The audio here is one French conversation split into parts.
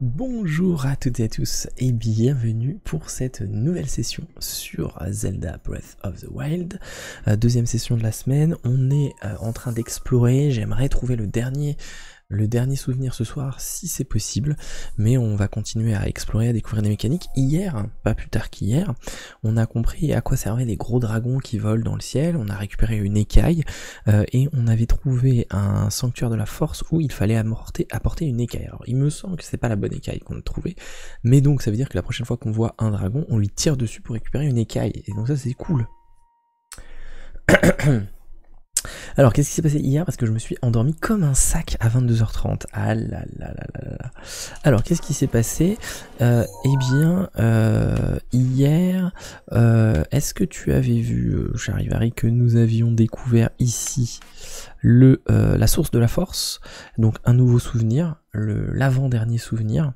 Bonjour à toutes et à tous et bienvenue pour cette nouvelle session sur Zelda Breath of the Wild. Euh, deuxième session de la semaine, on est euh, en train d'explorer, j'aimerais trouver le dernier le dernier souvenir ce soir si c'est possible, mais on va continuer à explorer, à découvrir des mécaniques. Hier, pas plus tard qu'hier, on a compris à quoi servaient les gros dragons qui volent dans le ciel, on a récupéré une écaille, euh, et on avait trouvé un sanctuaire de la force où il fallait apporter, une écaille. Alors il me semble que c'est pas la bonne écaille qu'on a trouvée, mais donc ça veut dire que la prochaine fois qu'on voit un dragon, on lui tire dessus pour récupérer une écaille, et donc ça c'est cool. Alors, qu'est-ce qui s'est passé hier? Parce que je me suis endormi comme un sac à 22h30. Ah là là là là là. Alors, qu'est-ce qui s'est passé? Euh, Eh bien, euh, hier, euh, est-ce que tu avais vu, Charivari, que nous avions découvert ici le, la source de la force? Donc, un nouveau souvenir, l'avant-dernier souvenir.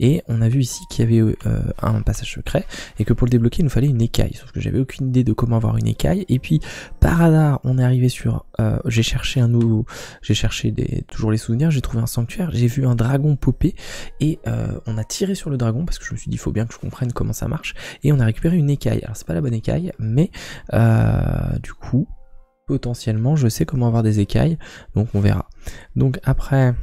Et on a vu ici qu'il y avait euh, un passage secret et que pour le débloquer il nous fallait une écaille. Sauf que j'avais aucune idée de comment avoir une écaille. Et puis par hasard on est arrivé sur, euh, j'ai cherché un nouveau, j'ai cherché toujours les souvenirs, j'ai trouvé un sanctuaire, j'ai vu un dragon popper et euh, on a tiré sur le dragon parce que je me suis dit il faut bien que je comprenne comment ça marche et on a récupéré une écaille. Alors c'est pas la bonne écaille, mais du coup potentiellement je sais comment avoir des écailles, donc on verra. Donc après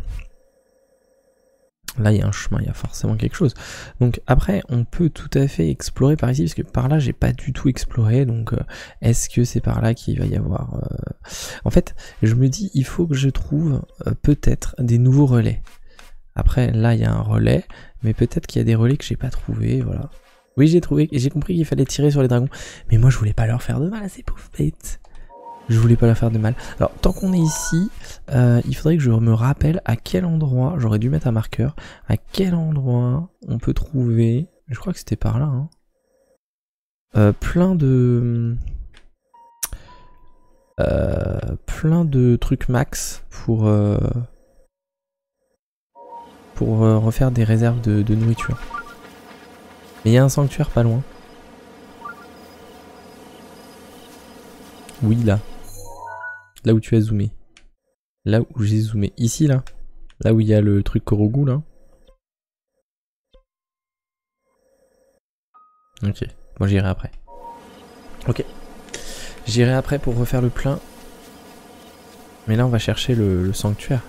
Là, il y a un chemin, il y a forcément quelque chose. Donc après, on peut tout à fait explorer par ici, parce que par là, j'ai pas du tout exploré. Donc, euh, est-ce que c'est par là qu'il va y avoir... Euh, en fait, je me dis, il faut que je trouve euh, peut-être des nouveaux relais. Après, là, il y a un relais, mais peut-être qu'il y a des relais que j'ai pas trouvé, voilà. Oui, j'ai trouvé, j'ai compris qu'il fallait tirer sur les dragons. Mais moi, je voulais pas leur faire de mal à ces pauvres bêtes. Je voulais pas la faire de mal. Alors, tant qu'on est ici, euh, il faudrait que je me rappelle à quel endroit, j'aurais dû mettre un marqueur, à quel endroit on peut trouver, je crois que c'était par là, hein, euh, plein de... Euh, plein de trucs max pour... pour refaire des réserves de, de nourriture. Mais il y a un sanctuaire pas loin. Oui, là. Là où tu as zoomé. Là où j'ai zoomé. Ici, là. Là où il y a le truc Korogu, là. Ok. Moi, j'irai après. Ok. J'irai après pour refaire le plein. Mais là, on va chercher le, sanctuaire.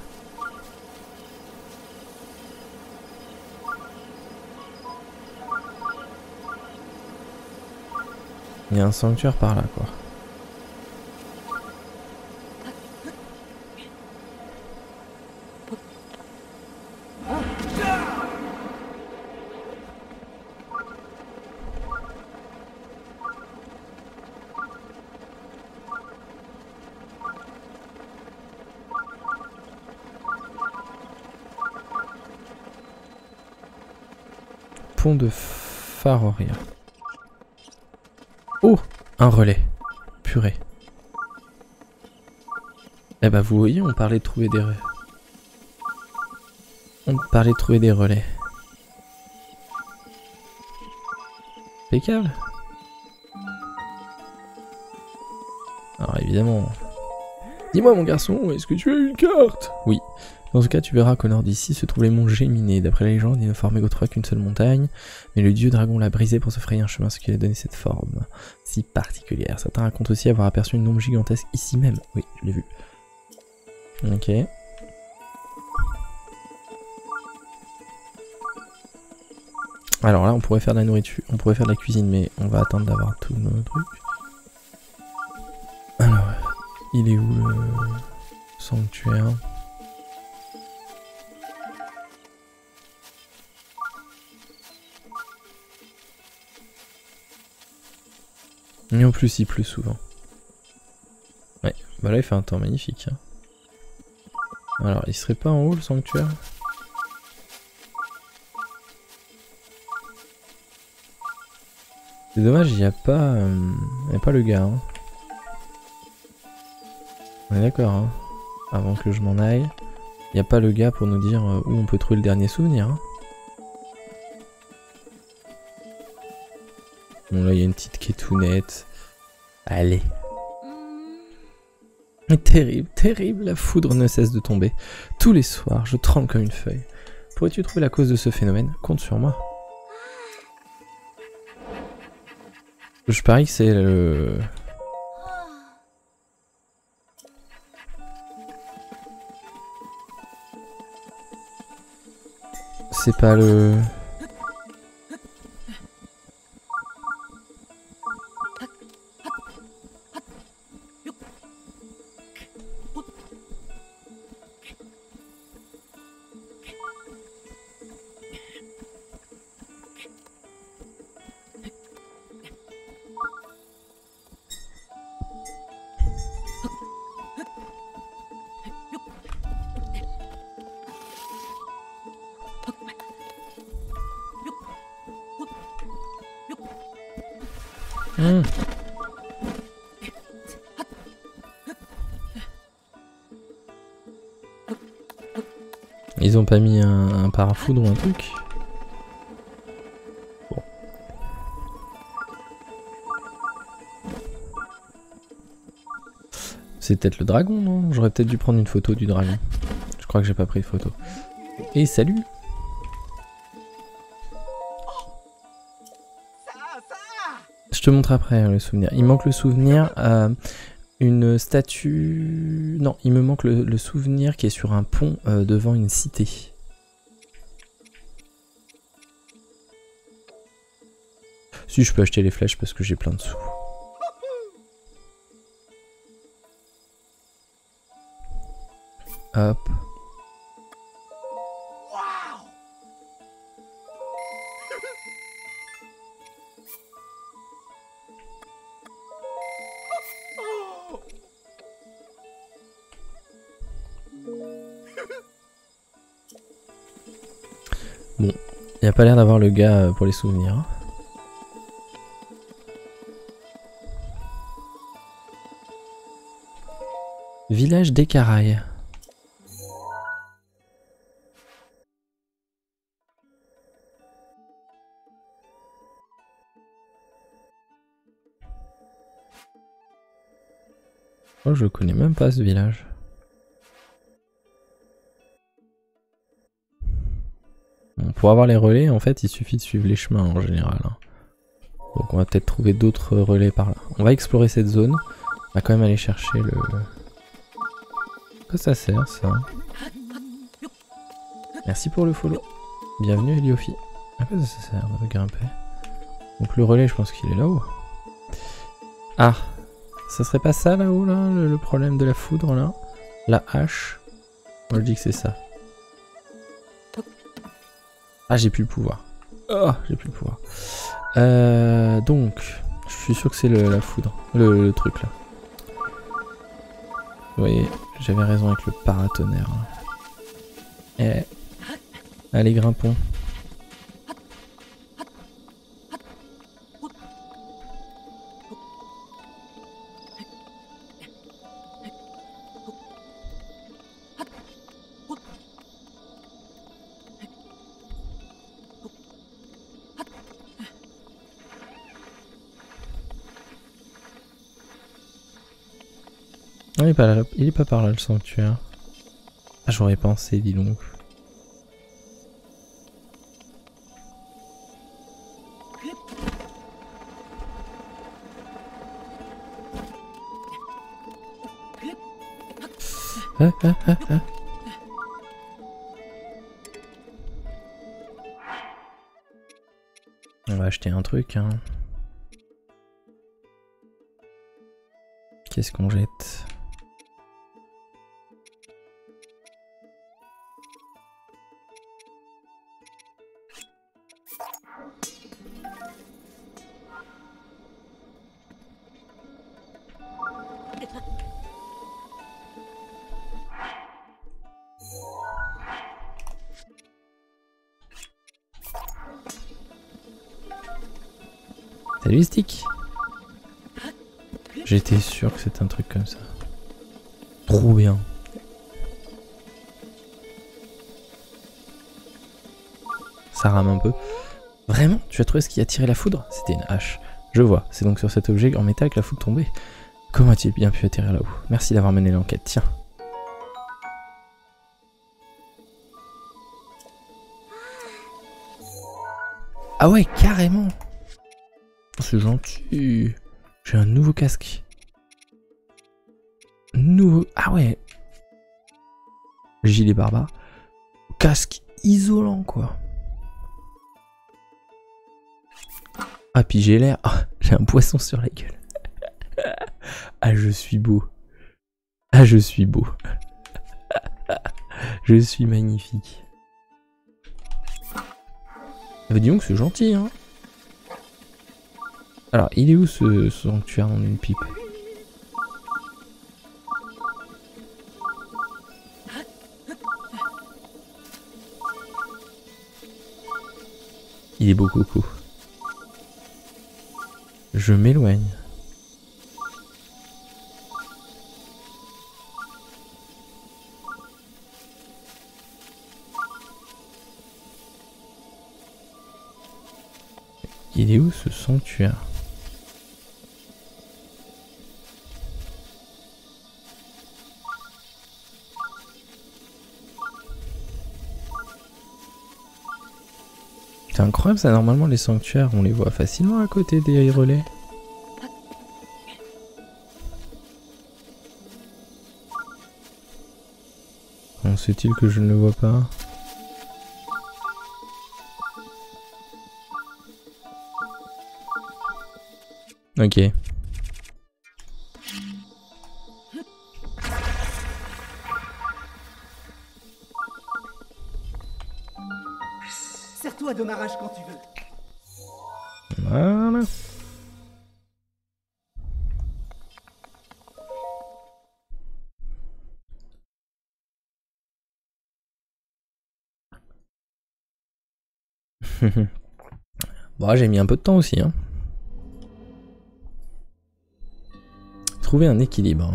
Il y a un sanctuaire par là, quoi. De Faroria. Oh Un relais. Purée. Eh bah vous voyez, on parlait de trouver des... On parlait de trouver des relais. Impeccable. Alors évidemment... Dis-moi mon garçon, est-ce que tu as une carte? Oui. Dans ce cas, tu verras qu'au nord d'ici se trouve les monts Géminés. D'après la légende, il ne formait qu'autrefois qu'une seule montagne, mais le dieu dragon l'a brisé pour se frayer un chemin, ce qui lui a donné cette forme si particulière. Certains racontent aussi avoir aperçu une ombre gigantesque ici même. Oui, je l'ai vu. Ok. Alors là, on pourrait faire de la nourriture, on pourrait faire de la cuisine, mais on va attendre d'avoir tous nos trucs. Alors, il est où le sanctuaire? Et en plus, il pleut souvent. Ouais, bah là, il fait un temps magnifique. Hein. Alors, il serait pas en haut le sanctuaire? C'est dommage, il n'y a pas, euh, pas le gars. Hein. On est d'accord, hein. Avant que je m'en aille, il n'y a pas le gars pour nous dire euh, où on peut trouver le dernier souvenir. Hein. Bon là il y a une petite quétounette. Allez. Terrible, terrible, la foudre ne cesse de tomber. Tous les soirs, je tremble comme une feuille. Pourrais-tu trouver la cause de ce phénomène? Compte sur moi. Je parie que c'est le... C'est pas le... Hmm. Ils ont pas mis un, un parafoudre ou un truc. C'est peut-être le dragon, non? J'aurais peut-être dû prendre une photo du dragon. Je crois que j'ai pas pris de photo. Et salut te montre après hein, le souvenir. Il manque le souvenir. euh, une statue. Non, il me manque le, souvenir qui est sur un pont euh, devant une cité. Si je peux acheter les flèches parce que j'ai plein de sous. Hop. Pas l'air d'avoir le gars euh, pour les souvenirs. hein. Village d'Écaraille. Oh, je connais même pas ce village. Pour avoir les relais, en fait, il suffit de suivre les chemins en général. hein. Donc on va peut-être trouver d'autres relais par là. On va explorer cette zone. On va quand même aller chercher le... Quoi ça sert ça Merci pour le follow. Bienvenue Eliofi. À quoi ça sert de grimper? Donc le relais, je pense qu'il est là-haut. Ah Ça serait pas ça là-haut, là, le, le problème de la foudre, là? La hache? Moi je dis que c'est ça. Ah, j'ai plus le pouvoir. Oh, j'ai plus le pouvoir. Euh, donc, je suis sûr que c'est la foudre. Le, truc là. Vous voyez, j'avais raison avec le paratonnerre. Eh. Allez, grimpons. Il est pas par là le sanctuaire. Ah, j'aurais pensé, dis donc. Ah, ah, ah. On va acheter un truc, hein. Qu'est-ce qu'on jette? J'étais sûr que c'était un truc comme ça. Trop bien. Ça rame un peu. Vraiment Tu as trouvé ce qui a tiré la foudre? C'était une hache. Je vois, c'est donc sur cet objet en métal que la foudre tombait. Comment a-t-il bien pu atterrir là-haut? Merci d'avoir mené l'enquête, tiens. Ah ouais, carrément. C'est gentil. J'ai un nouveau casque. Nouveau. Ah ouais. Gilet barbare. Casque isolant, quoi. Ah, puis j'ai l'air. Ah, j'ai un poisson sur la gueule. ah, je suis beau. Ah, je suis beau. je suis magnifique. Ah bah dis que c'est gentil, hein. Alors, il est où ce, sanctuaire en une pipe Il est beau coco. Je m'éloigne. Il est où ce sanctuaire? C'est incroyable ça, normalement les sanctuaires on les voit facilement à côté des relais. Comment sait-il que je ne le vois pas? Ok. Bon, j'ai mis un peu de temps aussi. Hein. Trouver un équilibre.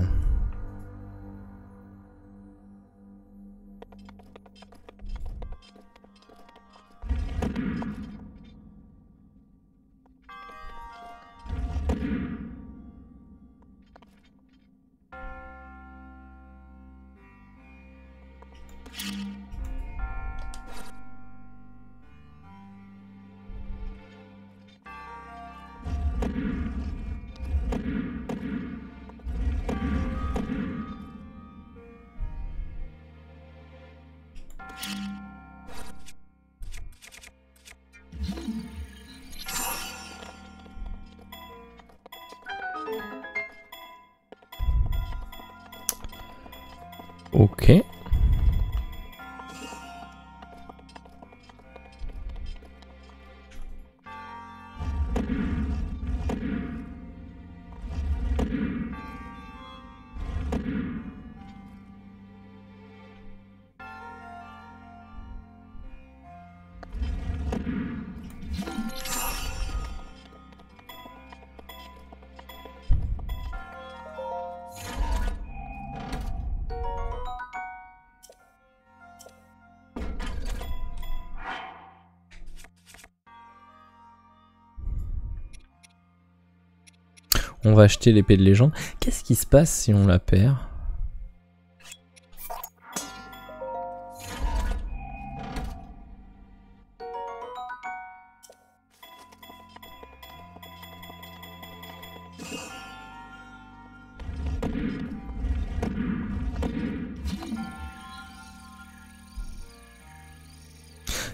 Acheter l'épée de légende. Qu'est-ce qui se passe si on la perd?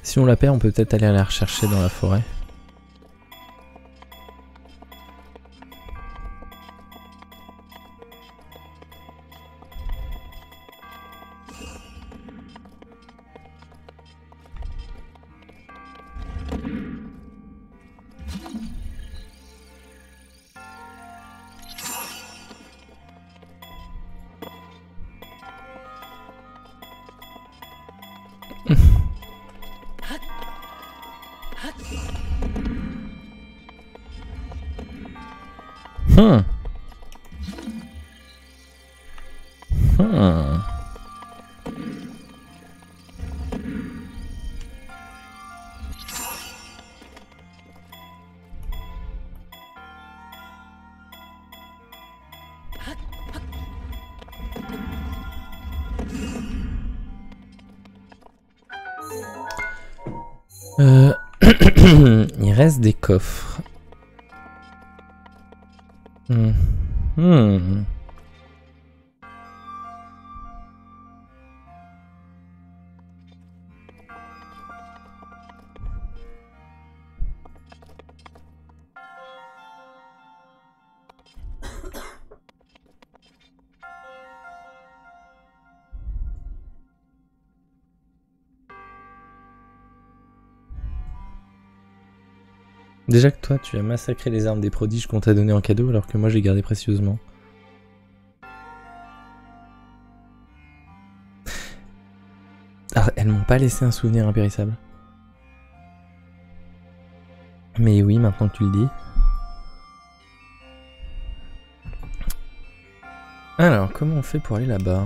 Si on la perd, on peut peut-être aller la rechercher dans la forêt. Reste Déjà que toi, tu as massacré les armes des prodiges qu'on t'a donné en cadeau alors que moi j'ai gardé précieusement. Ah, elles m'ont pas laissé un souvenir impérissable. Mais oui, maintenant que tu le dis. Alors, comment on fait pour aller là-bas?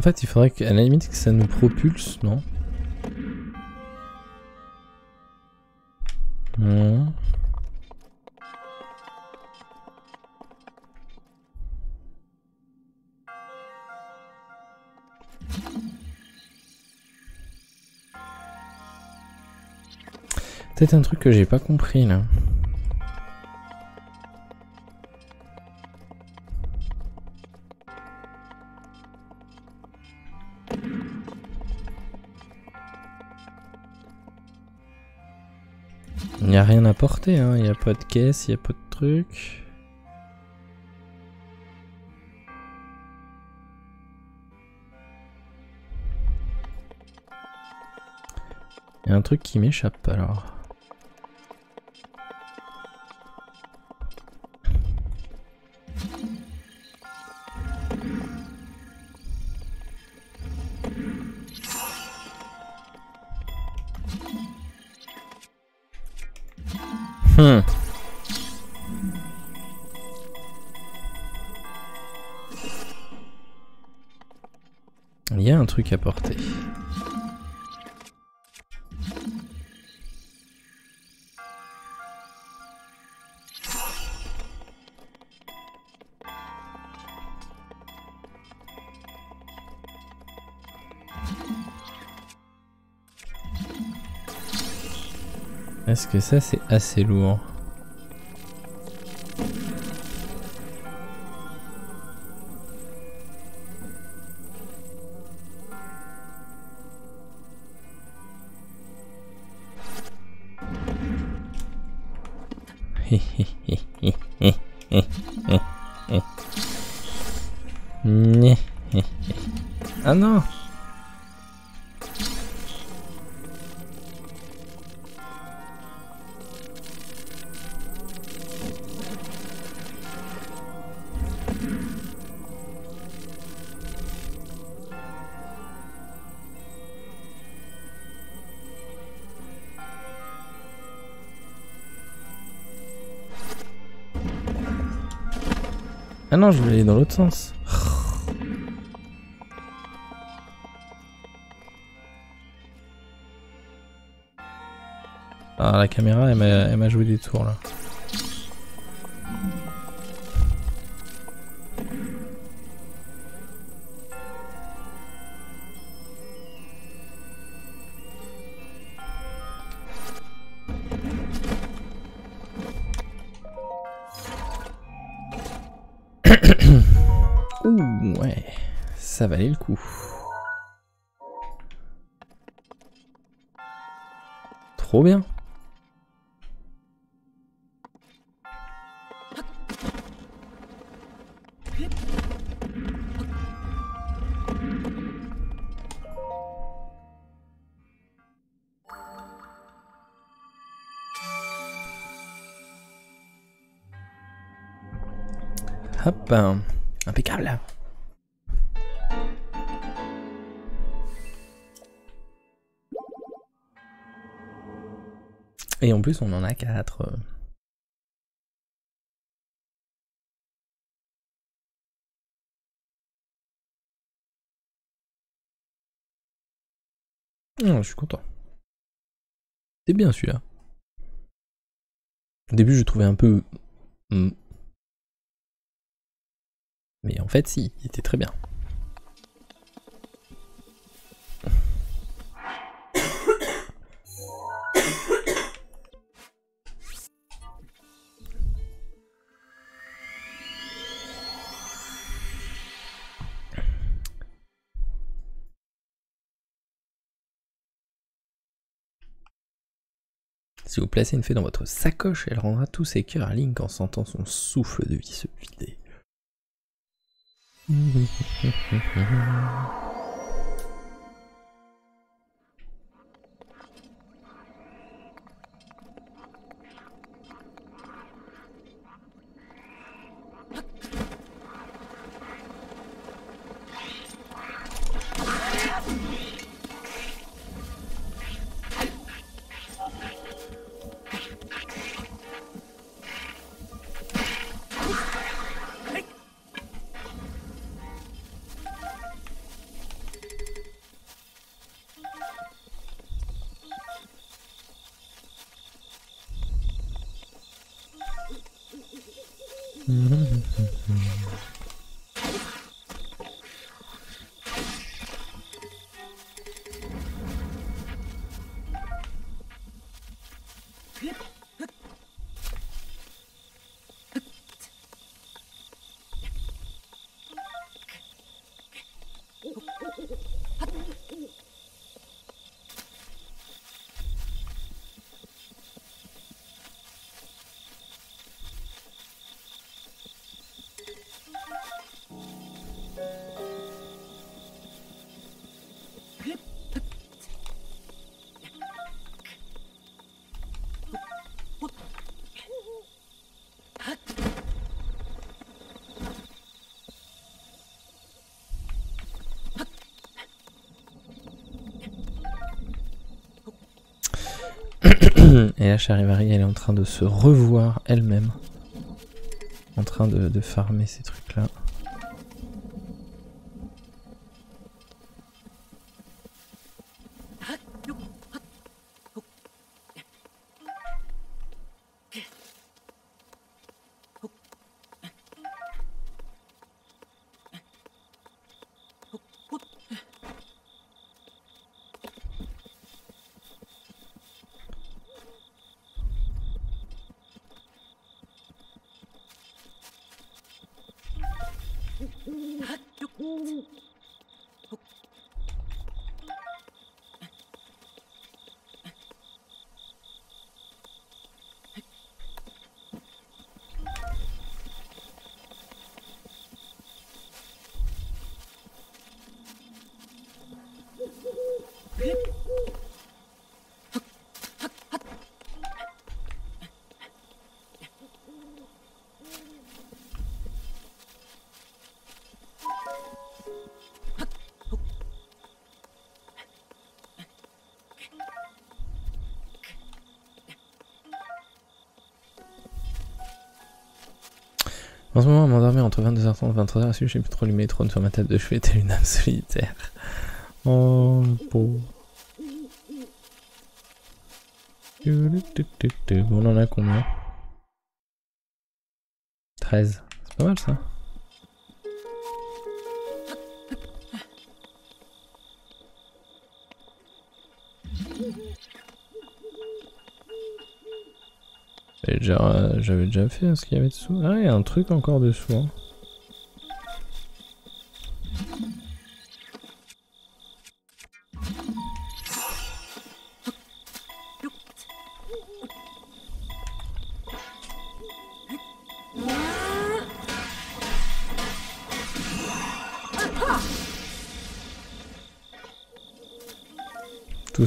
En fait, il faudrait qu'à la limite que ça nous propulse, non Non. Peut-être un truc que j'ai pas compris là. A rien à porter, hein. il n'y a pas de caisse, il n'y a pas de truc. Il y a un truc qui m'échappe alors. Est-ce que ça c'est assez lourd? Ah, la caméra, elle m'a joué des tours là. Valait le coup. Trop bien. Hop, impeccable. Et en plus, on en a quatre. Non, je suis content. C'est bien celui-là. Au début, je trouvais un peu hmm, mais en fait, si, il était très bien. Si vous placez une fée dans votre sacoche, elle rendra tous ses cœurs à Link en sentant son souffle de vie se vider. Et là, Charivari, elle est en train de se revoir elle-même. En train de, de farmer ces trucs-là. Entre 22h30 et 23h, si j'ai plus trop les trône sur ma tête de chevet telle une âme solitaire. Oh, pauvre. On en a combien 13. C'est pas mal ça. J'avais déjà, fait ce qu'il y avait dessous. Ah, il y a un truc encore dessous. Hein.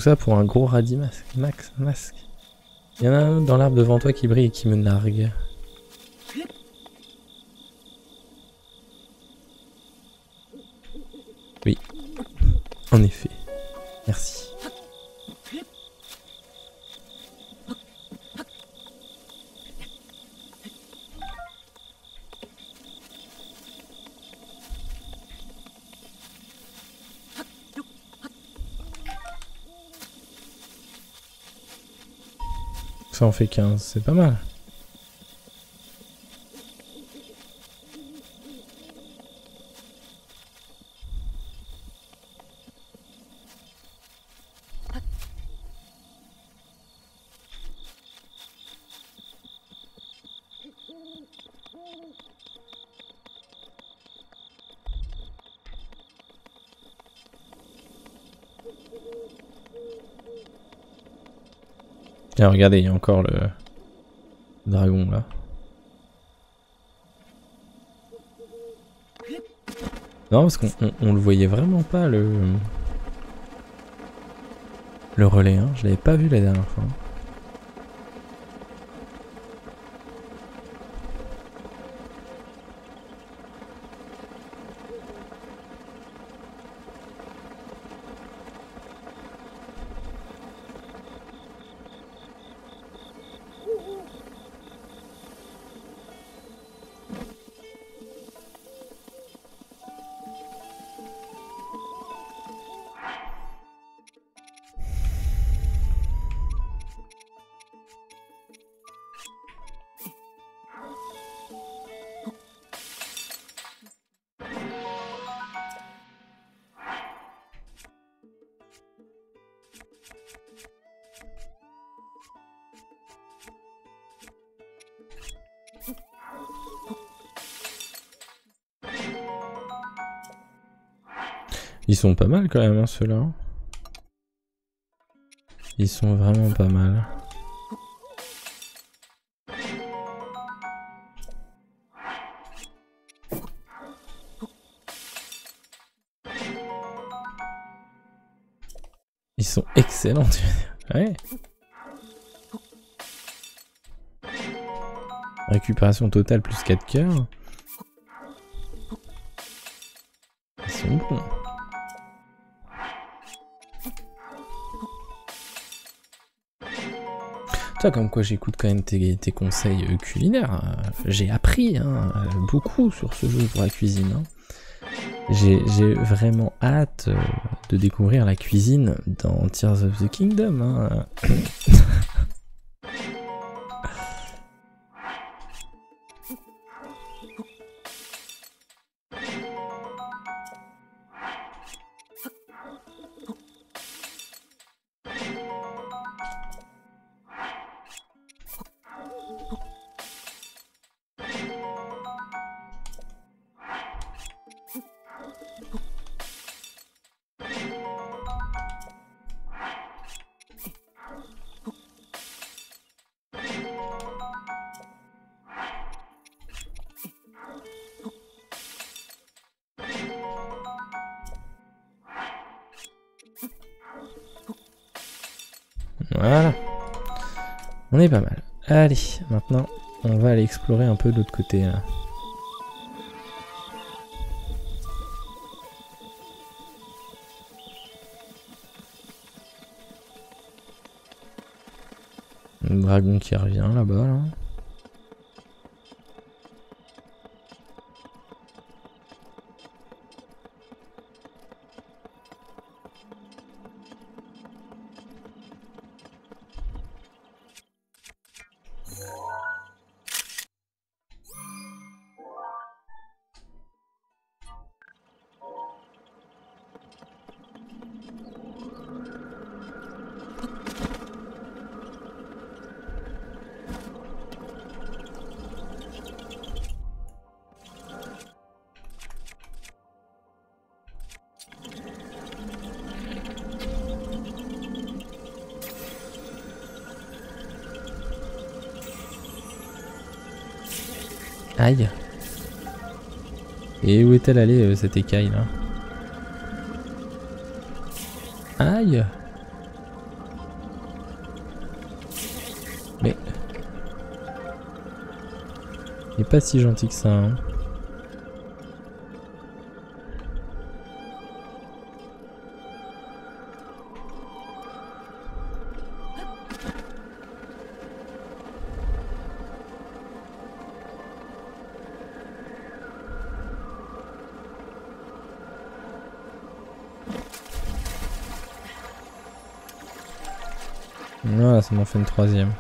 Ça pour un gros radis masque. Max, masque. Il y en a un dans l'arbre devant toi qui brille et qui me nargue. Oui. En effet. Ça en fait 15, c'est pas mal. Regardez, il y a encore le dragon là. Non, parce qu'on on, le voyait vraiment pas le le relais. Hein. Je l'avais pas vu la dernière fois. Sont pas mal quand même, hein, ceux-là. Ils sont vraiment pas mal. Ils sont excellents, tu Ouais. Récupération totale plus 4 cœurs. Ils sont bons. Comme quoi j'écoute quand même tes, conseils euh, culinaires. Euh, j'ai appris hein, beaucoup sur ce jeu pour la cuisine. Hein. J'ai vraiment hâte euh, de découvrir la cuisine dans Tears of the Kingdom. Hein. Pas mal. Allez, maintenant, on va aller explorer un peu de l'autre côté. Là. Dragon qui revient là-bas. Là. Est-elle allée euh, cette écaille là Aïe Mais... Il est pas si gentil que ça. Hein. Une troisième.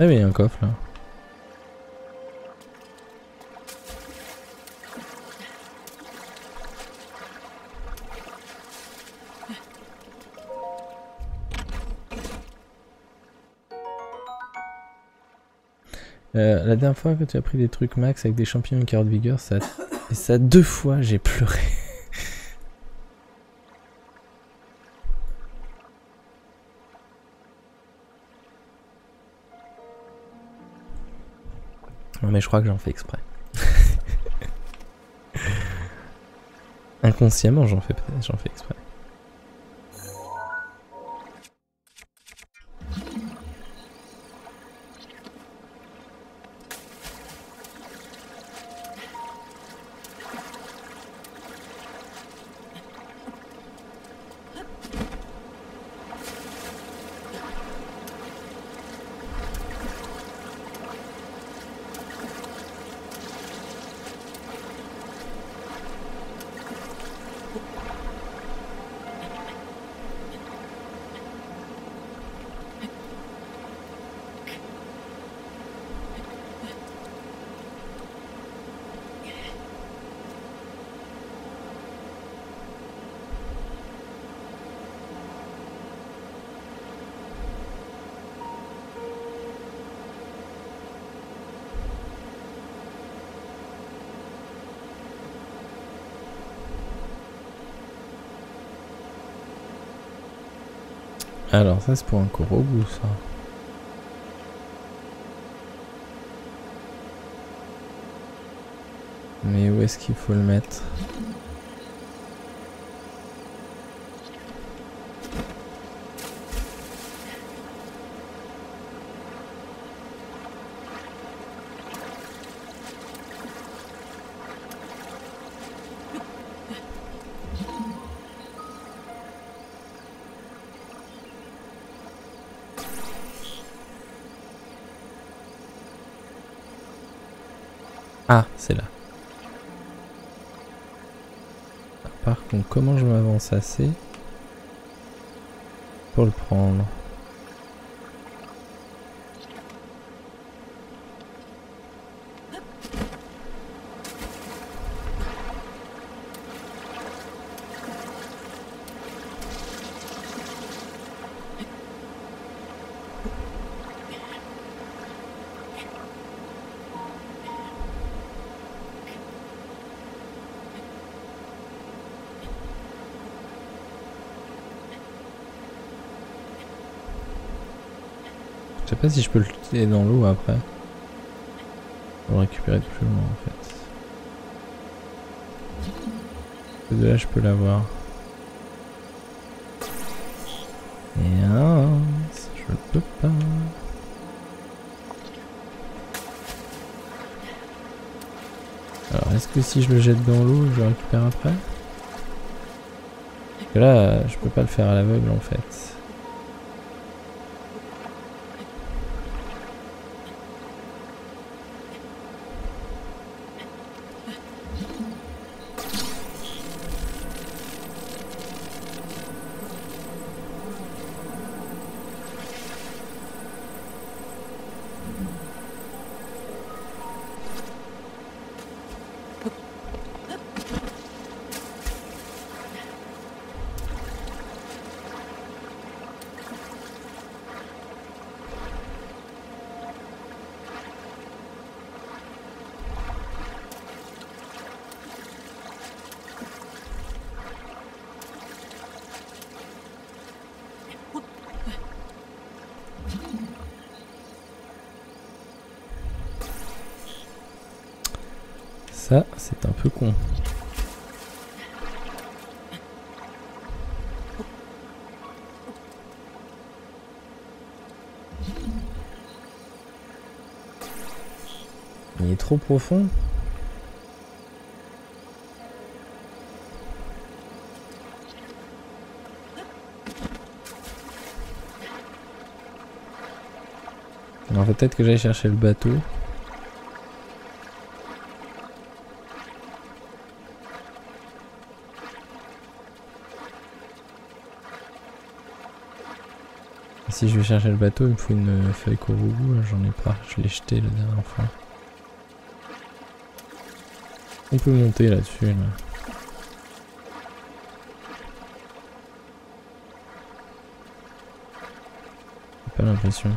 Ah oui, il y a un coffre là. Euh, la dernière fois que tu as pris des trucs max avec des champignons et une carotte vigueur, ça, ça deux fois j'ai pleuré. Mais je crois que j'en fais exprès. Inconsciemment j'en fais j'en fais exprès. Alors ça c'est pour un Korogu ça. Mais où est-ce qu'il faut le mettre Ah, c'est là. Comment je m'avance assez pour le prendre? Si je peux le jeter dans l'eau après. Pour récupérer tout le monde en fait. De là je peux l'avoir. Et un, je ne peux pas. Alors est-ce que si je le jette dans l'eau, je le récupère après? Parce que là, je peux pas le faire à l'aveugle en fait. Alors peut-être que j'aille chercher le bateau. Si je vais chercher le bateau, il me faut une feuille Korugu, j'en ai pas, je l'ai jeté la dernière fois. On peut monter là-dessus là. Pas l'impression.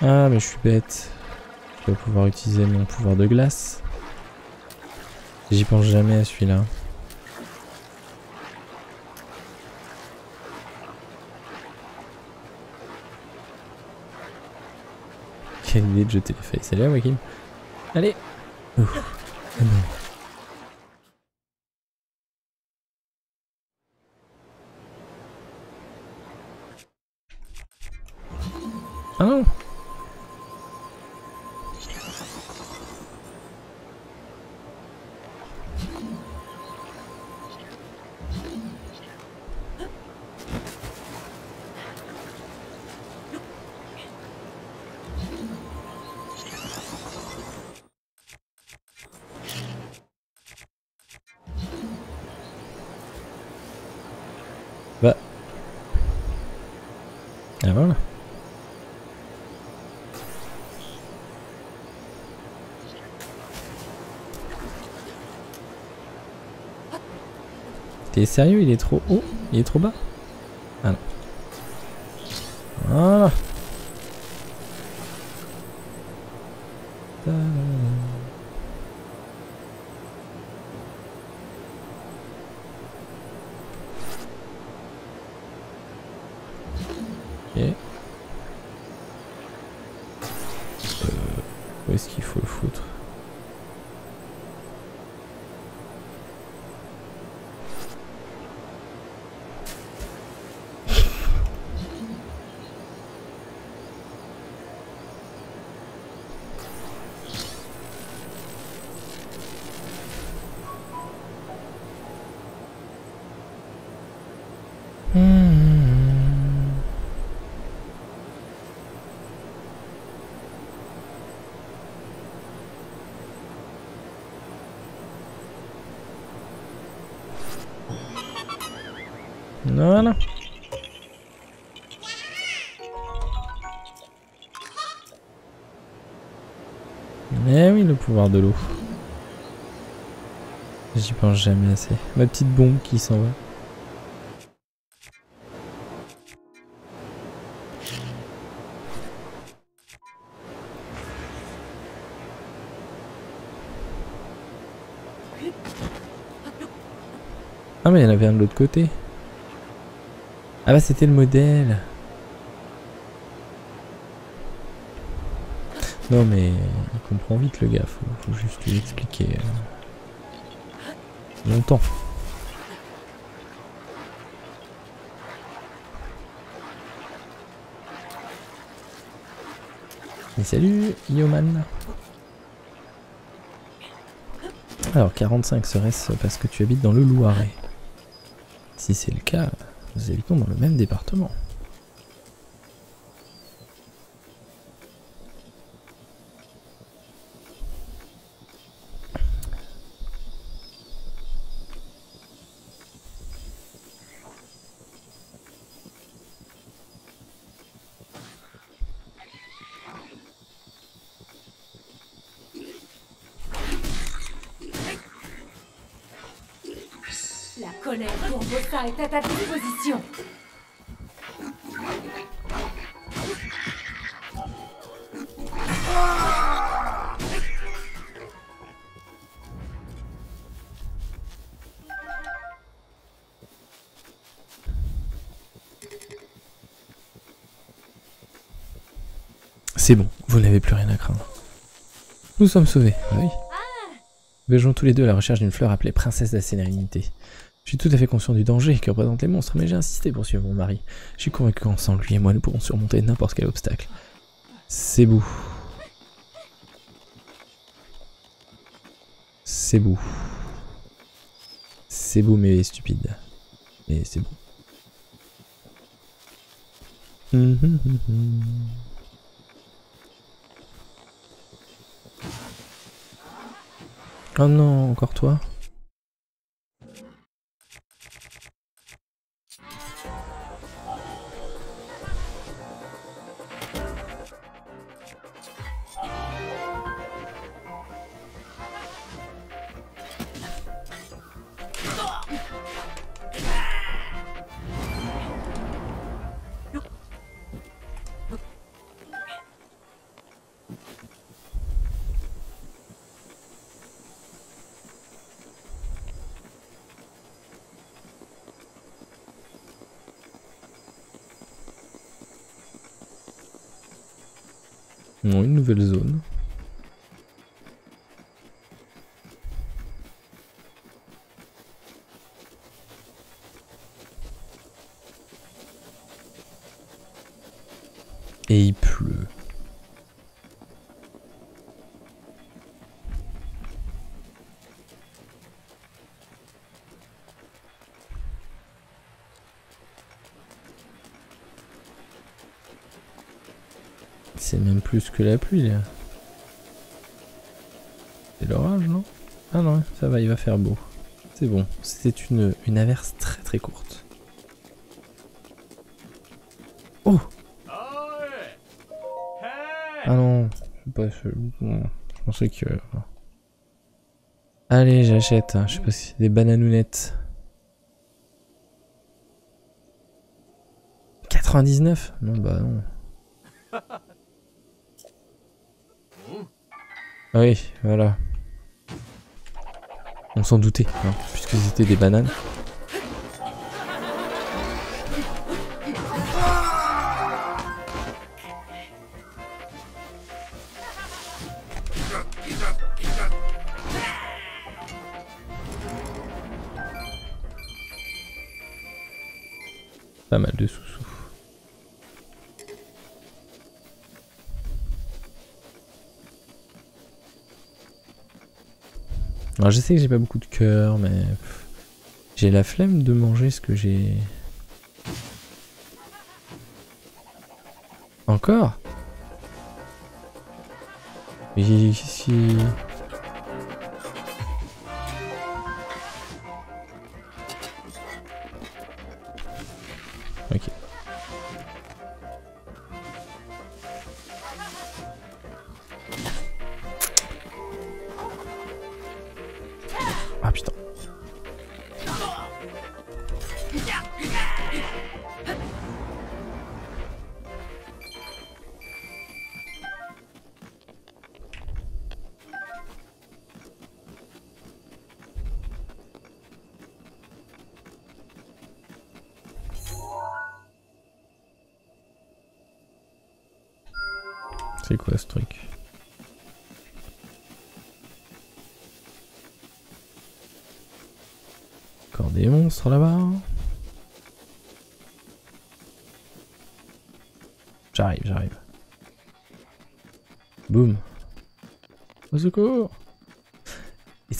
Ah mais je suis bête. Je vais pouvoir utiliser mon pouvoir de glace. J'y pense jamais à celui-là. Quelle idée de jeter les feuilles. Salut Wakim. Allez Ouf. Ah non. T'es sérieux Il est trop haut Il est trop bas Ah. Voilà. J'y pense jamais assez. Ma petite bombe qui s'en va. Ah mais il y en avait un de l'autre côté. Ah bah c'était le modèle. Non mais il comprend vite le gars, faut, faut juste lui expliquer. euh, Longtemps. Et salut Yoman. Alors 45 serait-ce parce que tu habites dans le Loiret? Si c'est le cas, nous habitons dans le même département. C'est bon, vous n'avez plus rien à craindre. Nous sommes sauvés, ah oui. Voyageons tous les deux à la recherche d'une fleur appelée Princesse de la Sérénité. Je suis tout à fait conscient du danger que représentent les monstres, mais j'ai insisté pour suivre mon mari. Je suis convaincu qu'ensemble, lui et moi, nous pourrons surmonter n'importe quel obstacle. C'est beau. C'est beau. C'est beau mais stupide. Mais c'est beau. Hum, hum, hum, oh non, encore toi que la pluie là. C'est l'orage non? Ah non, ça va, il va faire beau. C'est bon, c'était une, une averse très très courte. Oh Ah non, je, je, pensais que... Allez, j'achète, hein. je sais pas si des bananounettes. 99 Non, bah non. Ah oui, voilà. On s'en doutait, hein, puisque c'était des bananes. Pas mal de sous-sous. Alors je sais que j'ai pas beaucoup de cœur, mais j'ai la flemme de manger ce que j'ai. Encore? Mais qu'est-ce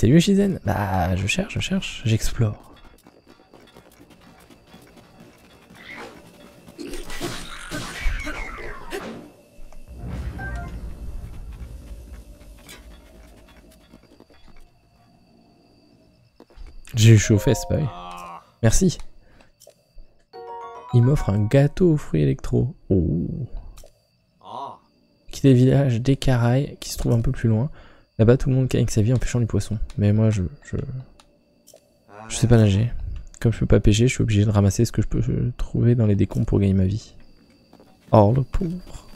salut Shizen Bah, je cherche, je cherche, j'explore. J'ai eu chaud c'est pas vrai. Merci. Il m'offre un gâteau aux fruits électro. Oh. Quitter le village des Caraïs, qui se trouve un peu plus loin. Là-bas, tout le monde gagne sa vie en pêchant du poisson. Mais moi, je, je... Je sais pas nager. Comme je peux pas pêcher, je suis obligé de ramasser ce que je peux trouver dans les décombres pour gagner ma vie. Oh, le pauvre.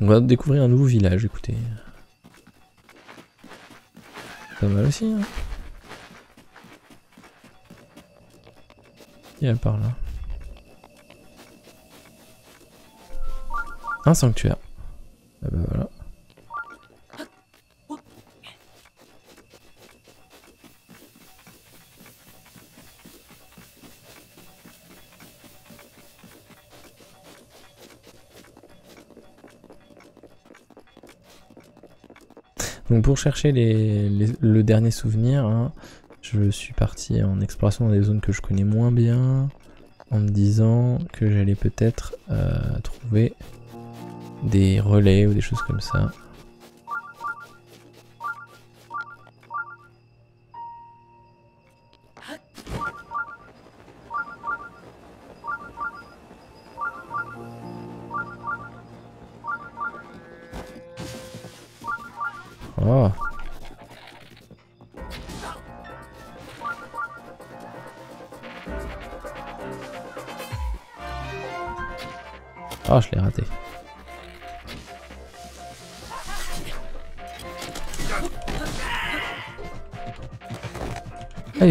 On va découvrir un nouveau village, écoutez. Pas mal aussi, hein. Il y a par là. Un sanctuaire. Pour chercher le dernier souvenir, hein, je suis parti en exploration dans des zones que je connais moins bien, en me disant que j'allais peut-être euh, trouver des relais ou des choses comme ça.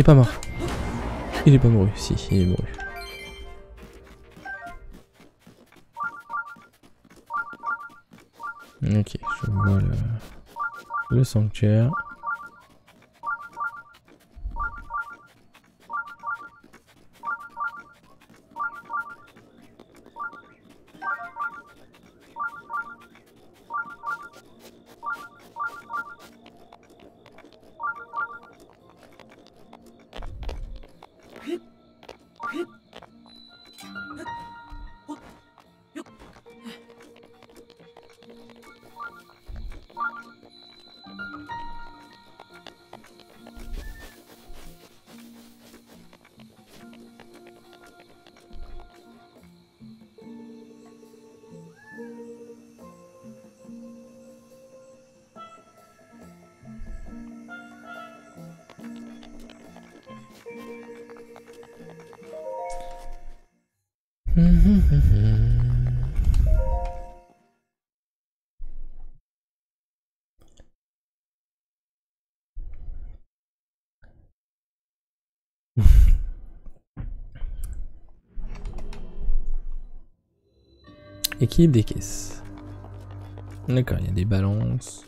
Pas mort. Il est pas mouru. Si, il est mouru. Ok, je vois le, le sanctuaire. Équilibre des caisses. D'accord, il y a des balances.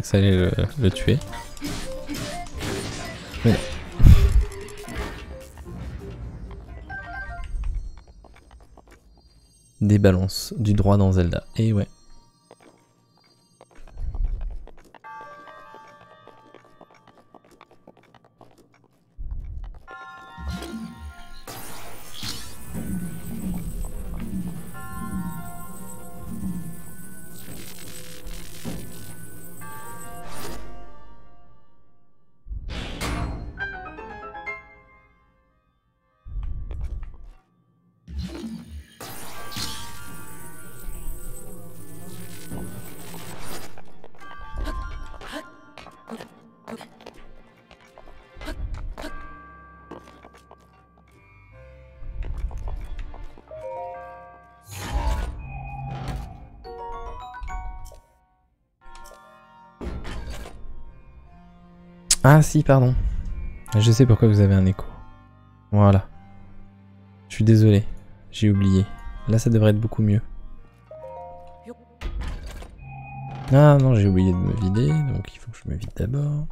Que ça allait le, le tuer. Mais non. Des balances, du droit dans Zelda. Et ouais. Ah si, pardon. Je sais pourquoi vous avez un écho. Voilà. Je suis désolé, j'ai oublié. Là, ça devrait être beaucoup mieux. Ah non, j'ai oublié de me vider, donc il faut que je me vide d'abord.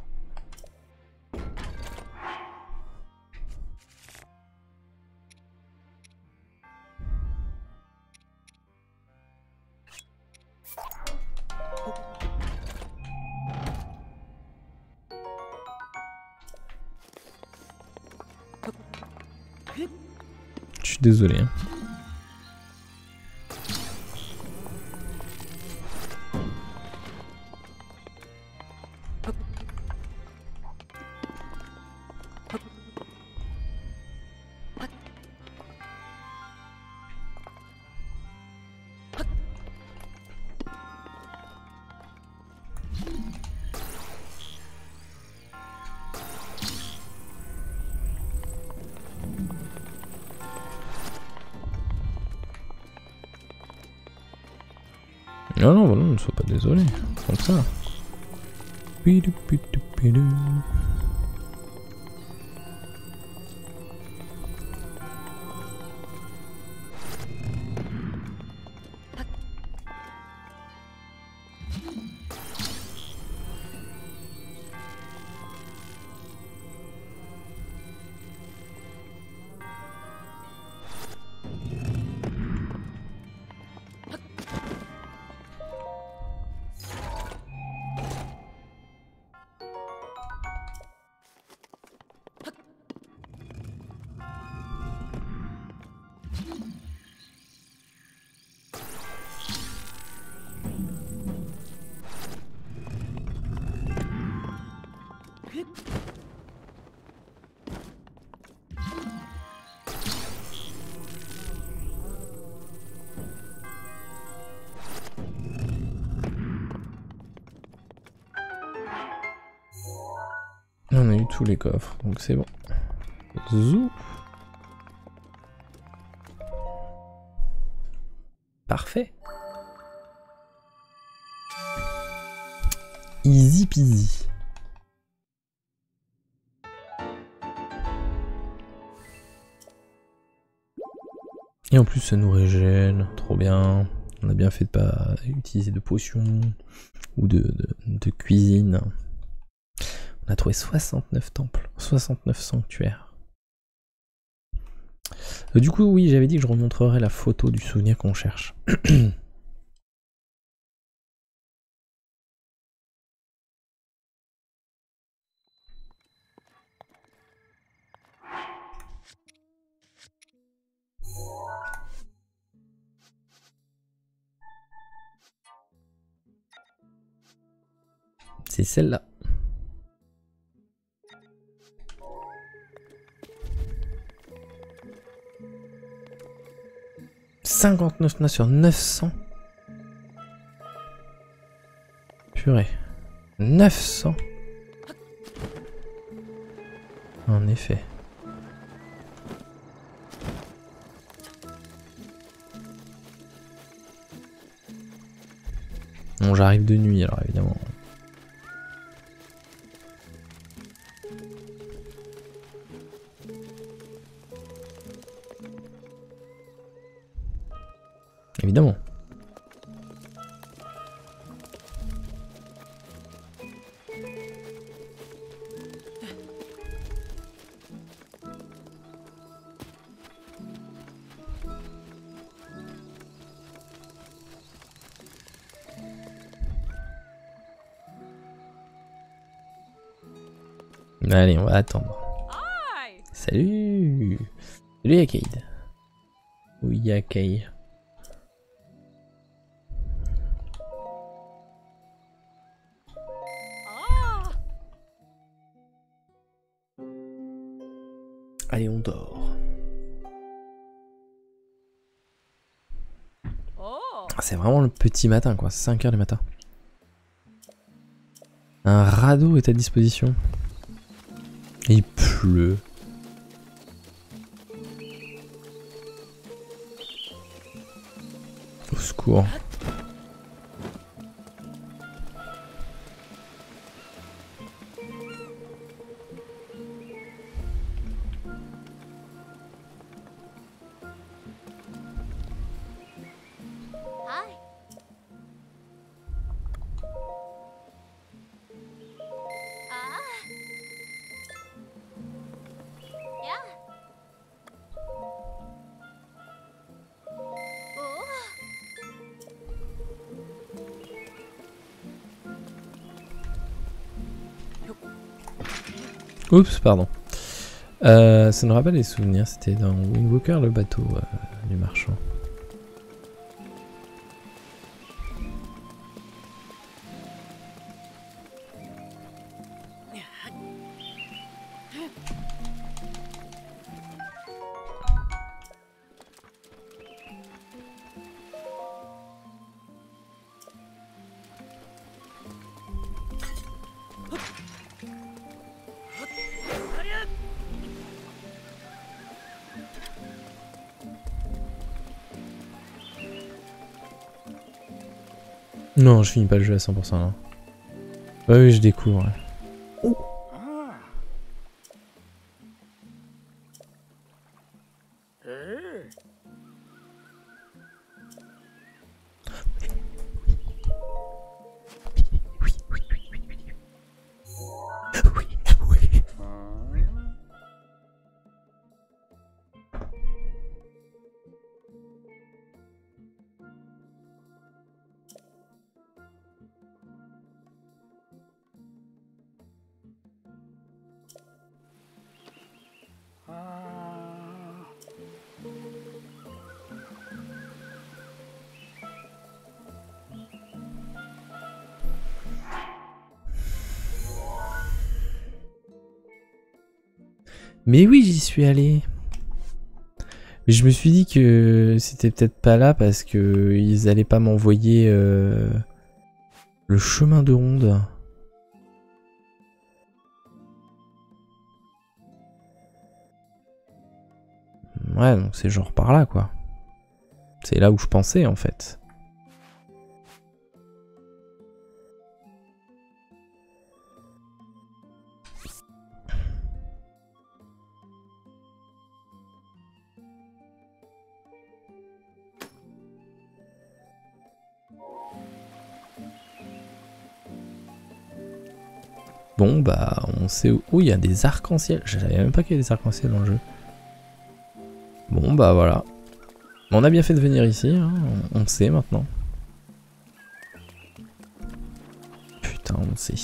Suis désolé. Potions ou de, cuisine. On a trouvé 69 temples, 69 sanctuaires. Euh, du coup, oui, j'avais dit que je remontrerai la photo du souvenir qu'on cherche. celle-là. 59 notes sur 900. Purée. 900. En effet. Bon, j'arrive de nuit alors évidemment. Évidemment. Allez, on va attendre. Salut Salut Yakaid. Oui, Yakai. Vraiment le petit matin, quoi. 5 heures du matin. Un radeau est à disposition. Il pleut. Au secours. Oups, pardon. Euh, ça me rappelle les souvenirs, c'était dans Wind Walker le bateau euh, du marchand. Non, je finis pas le jeu à 100% là. Ouais, oui, je découvre. Mais oui, j'y suis allé. Mais je me suis dit que c'était peut-être pas là parce que ils allaient pas m'envoyer euh, le chemin de ronde. Ouais, donc c'est genre par là quoi. C'est là où je pensais en fait. On sait où. Oh il y a des arcs-en-ciel. Je savais même pas qu'il y avait des arcs-en-ciel dans le jeu. Bon bah voilà. On a bien fait de venir ici, hein. on, sait maintenant. Putain on sait.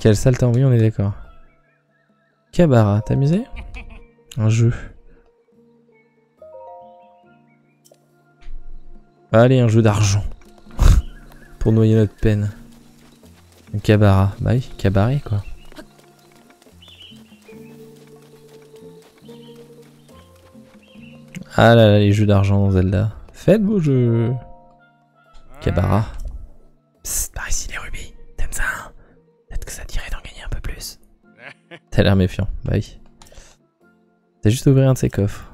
Quelle salle t'as envie, on est d'accord. Cabara, amusé Un jeu. Allez, un jeu d'argent. Pour noyer notre peine. Un cabaret. Bah oui, cabaret quoi. Ah là là, les jeux d'argent dans Zelda. Faites vos jeux. Cabaret. Psst, par ici les rubis. T'aimes ça hein? Peut-être que ça tirait d'en gagner un peu plus. T'as l'air méfiant. Bah oui. T'as juste ouvert un de ces coffres.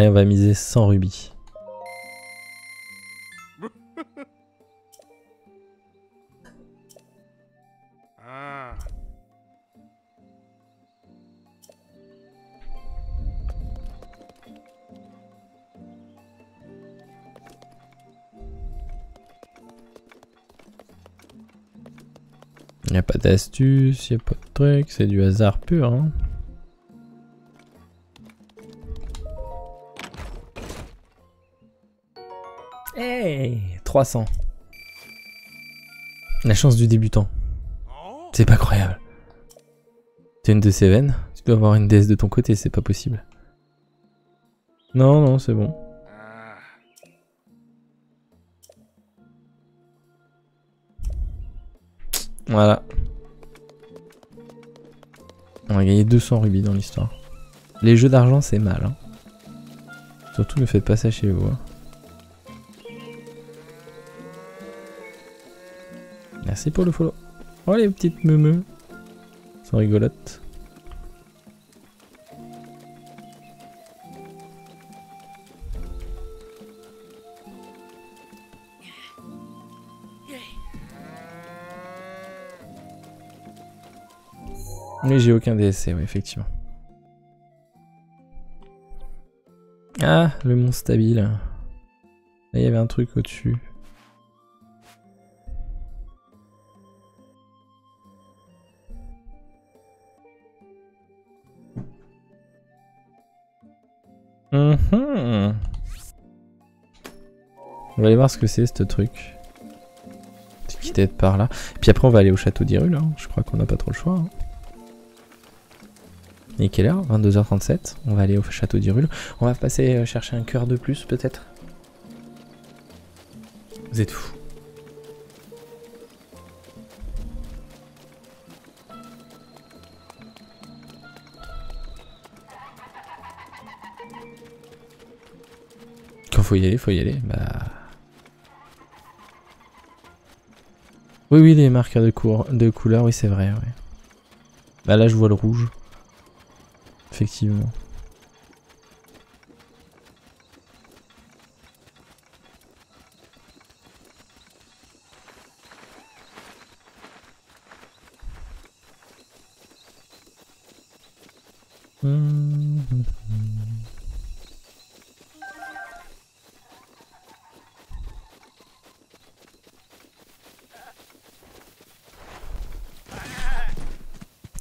Allez, on va miser 100 rubis. Y a pas d'astuce, y a pas de truc, c'est du hasard pur. Hein. 300. La chance du débutant. C'est pas croyable. T'es une de ces veines? Tu dois avoir une déesse de ton côté, c'est pas possible. Non, non, c'est bon. Voilà. On a gagné 200 rubis dans l'histoire. Les jeux d'argent, c'est mal. Hein. Surtout ne faites pas ça chez vous. hein. Merci pour le follow. Oh les petites meumeux. Sont rigolotes. Oui, j'ai aucun DSC, oui, effectivement. Ah, le mont stable. Là, il y avait un truc au-dessus. Aller voir ce que c'est ce truc. Quitter par là. Puis après on va aller au château d'Irul. Hein. Je crois qu'on n'a pas trop le choix. Et quelle heure 22h37. On va aller au château d'Irul. On va passer euh, chercher un cœur de plus peut-être. Vous êtes fous. Quand faut y aller, faut y aller. Bah. Oui, oui, les marqueurs de, de couleur, oui, c'est vrai. Bah là, je vois le rouge. Effectivement.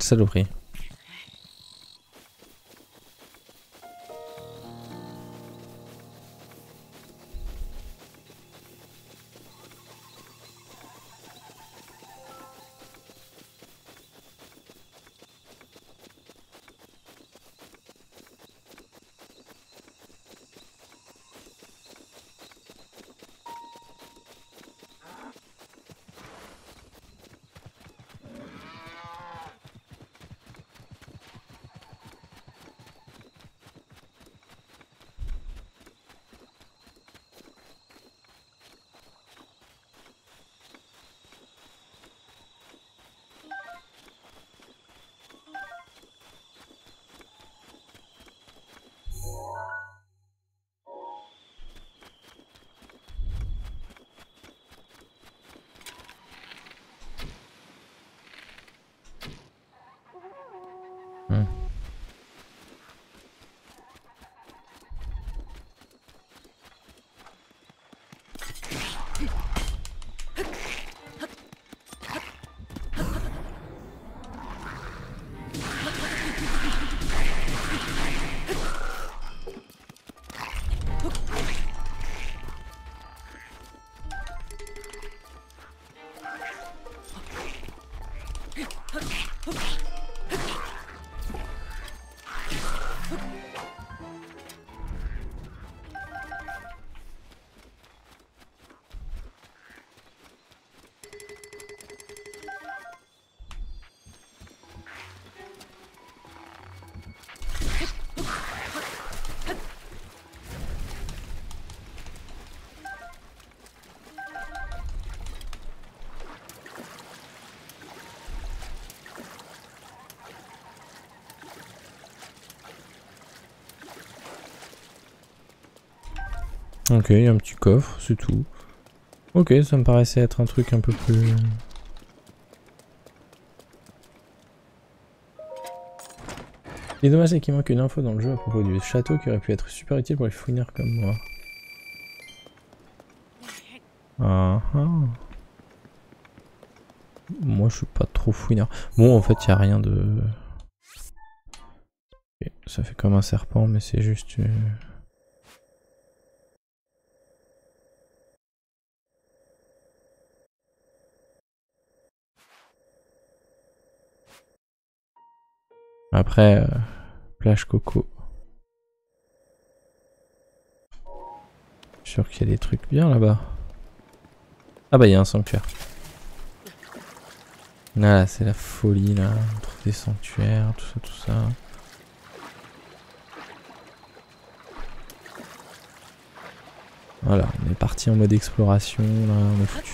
Saloperie. Ok, un petit coffre, c'est tout. Ok, ça me paraissait être un truc un peu plus... Il est dommage qu'il manque une info dans le jeu à propos du château qui aurait pu être super utile pour les fouineurs comme moi. Ah, ah. Moi je suis pas trop fouineur. Bon en fait il a rien de... Ça fait comme un serpent mais c'est juste... Euh, Après, euh, plage coco. Je suis sûr qu'il y a des trucs bien là-bas. Ah bah il y a un sanctuaire. Là, c'est la folie là. On trouve des sanctuaires, tout ça, tout ça. Voilà, on est parti en mode exploration, là, on est foutu.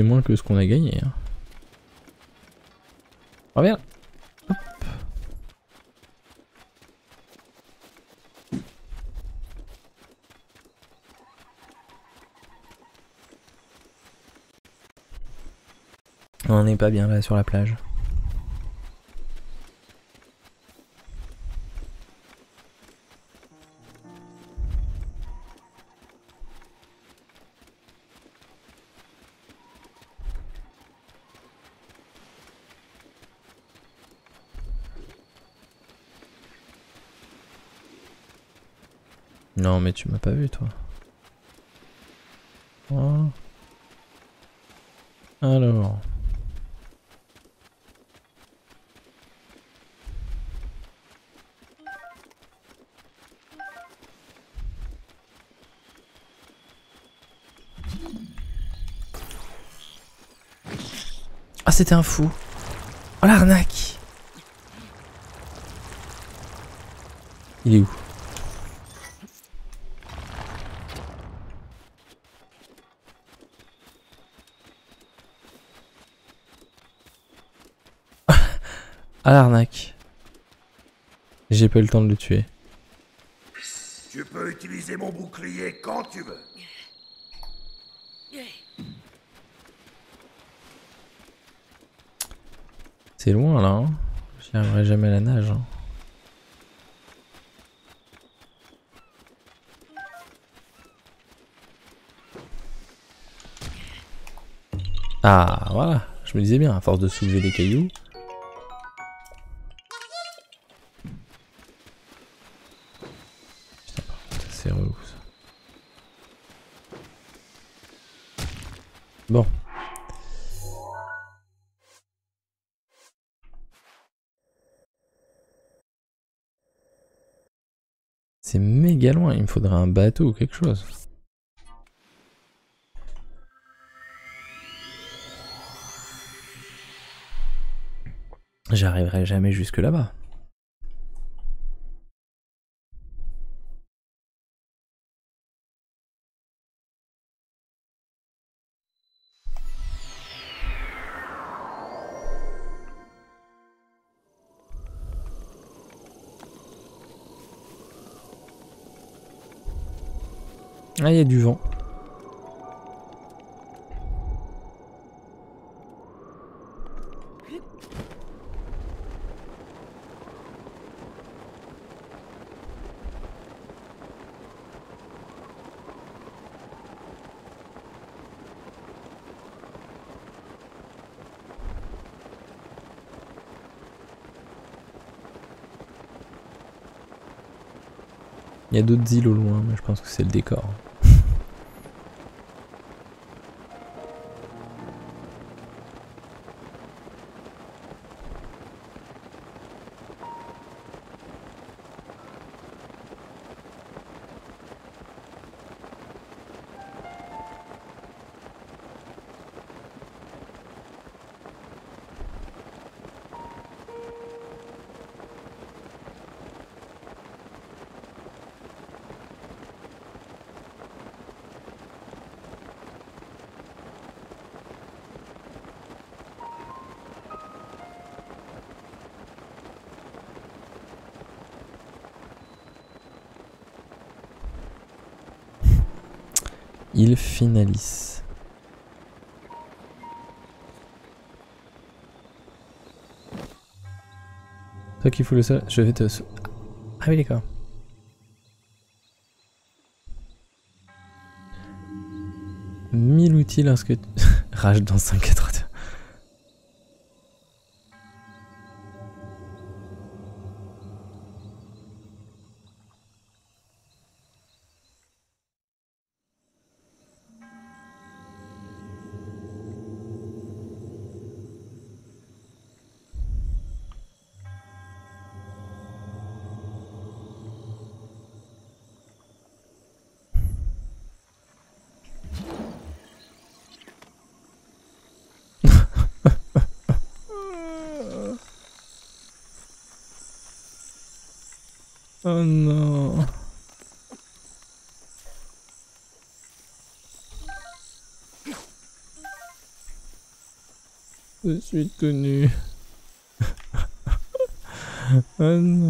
C'est moins que ce qu'on a gagné. Hein. Reviens Hop. On n'est pas bien là sur la plage. Mais tu m'as pas vu toi. Oh. Alors. Ah c'était un fou. Oh l'arnaque. Il est où Ah l'arnaque. J'ai pas eu le temps de le tuer. Tu peux utiliser mon bouclier quand tu veux. C'est loin là. Hein J'y arriverai jamais à la nage. hein. Ah voilà, je me disais bien, à force de soulever des cailloux. Loin, il me faudrait un bateau ou quelque chose. J'arriverai jamais jusque là-bas. Ah, il y a du vent. Il y a d'autres îles au loin, mais je pense que c'est le décor. Il finalise. Toi qui fous le sol, je vais te... Ah oui d'accord. Mille outils lorsque... Rage dans 5 suis tout nu. oh non.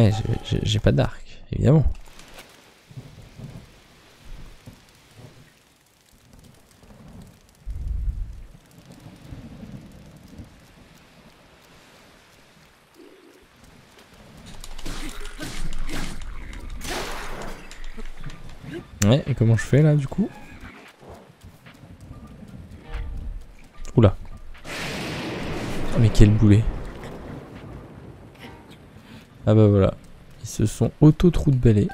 Ouais, j'ai- pas d'arc, évidemment. Ouais, et comment je fais là du coup? Oula. Oh, mais quel boulet. Ah bah voilà. Ils se sont auto-trou de balai.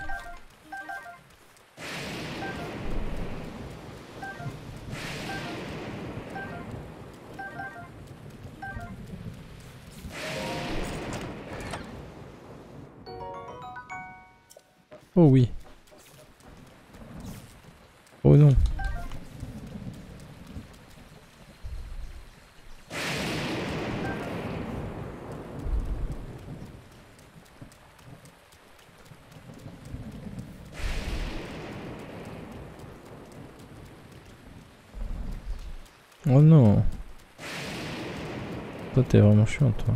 T'es vraiment chiant toi.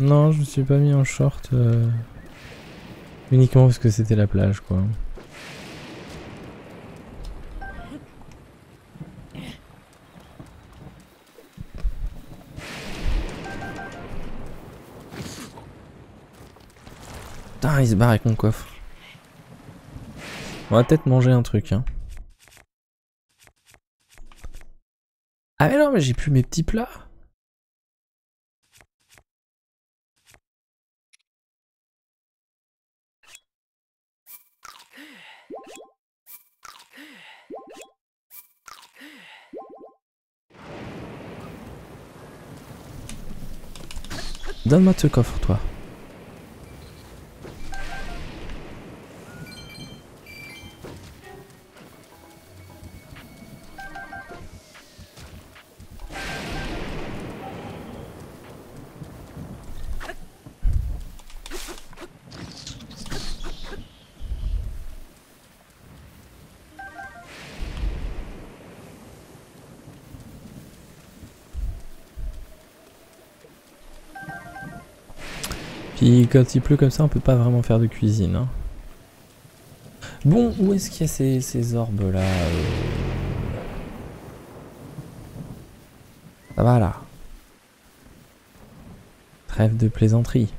Non, je me suis pas mis en short. euh, Uniquement parce que c'était la plage, quoi. Putain, il se barre avec mon coffre. On va peut-être manger un truc, hein. Ah mais non, mais j'ai plus mes petits plats. Donne-moi ce coffre, toi. Quand il pleut comme ça, on peut pas vraiment faire de cuisine. hein. Bon, où est-ce qu'il y a ces, ces orbes là euh? Ça va là. Trêve de plaisanterie.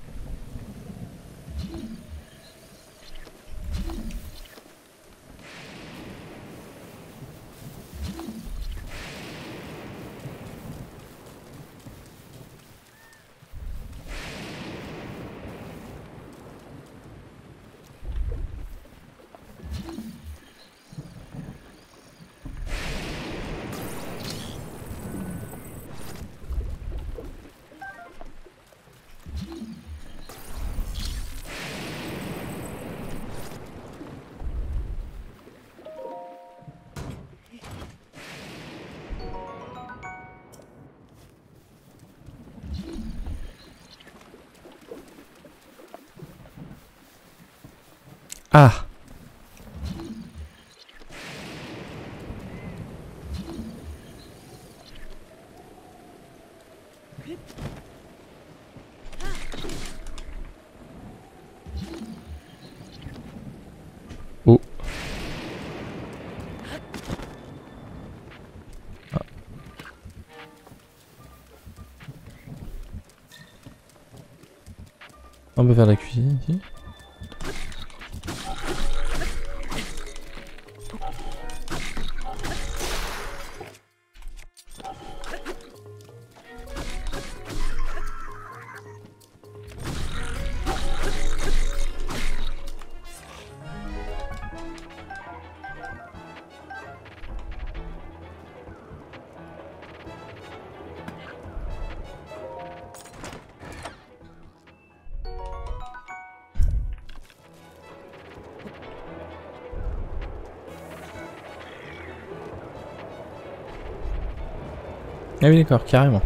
Oui d'accord, carrément.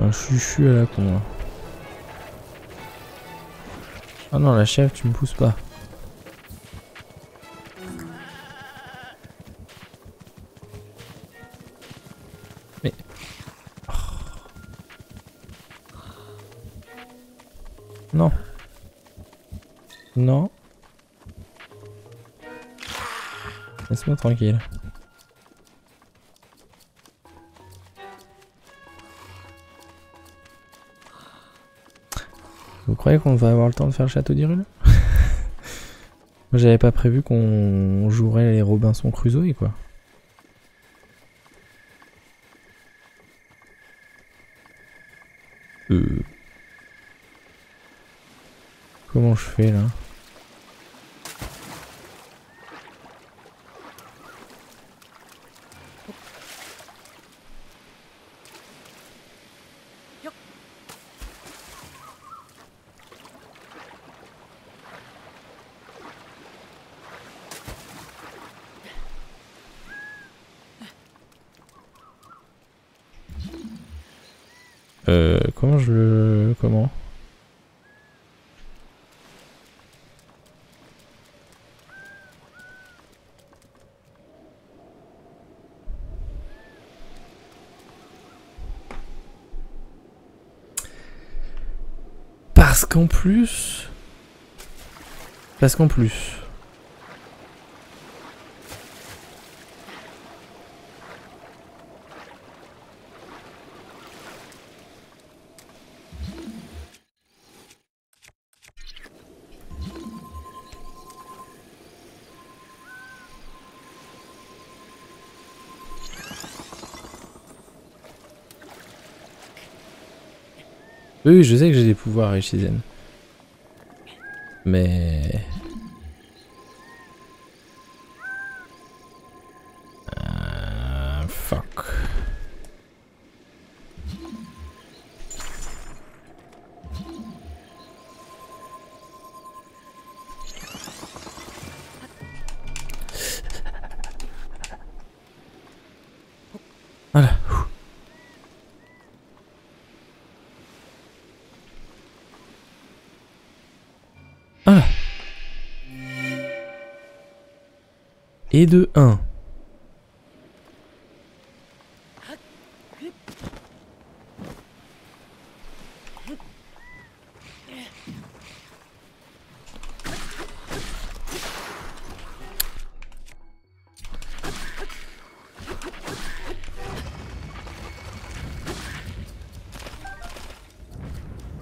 Un chuchu à la con là. Ah non la chef tu me pousses pas. Mais... Oh. Non. Non. Laisse-moi tranquille. Croyez qu'on va avoir le temps de faire le château d'Irule. J'avais pas prévu qu'on jouerait les Robinson Crusoe quoi. Euh... Comment je fais là Euh, comment je le... Comment Parce qu'en plus... Parce qu'en plus... Oui, je sais que j'ai des pouvoirs, Ishizen. Mais... Et de 1.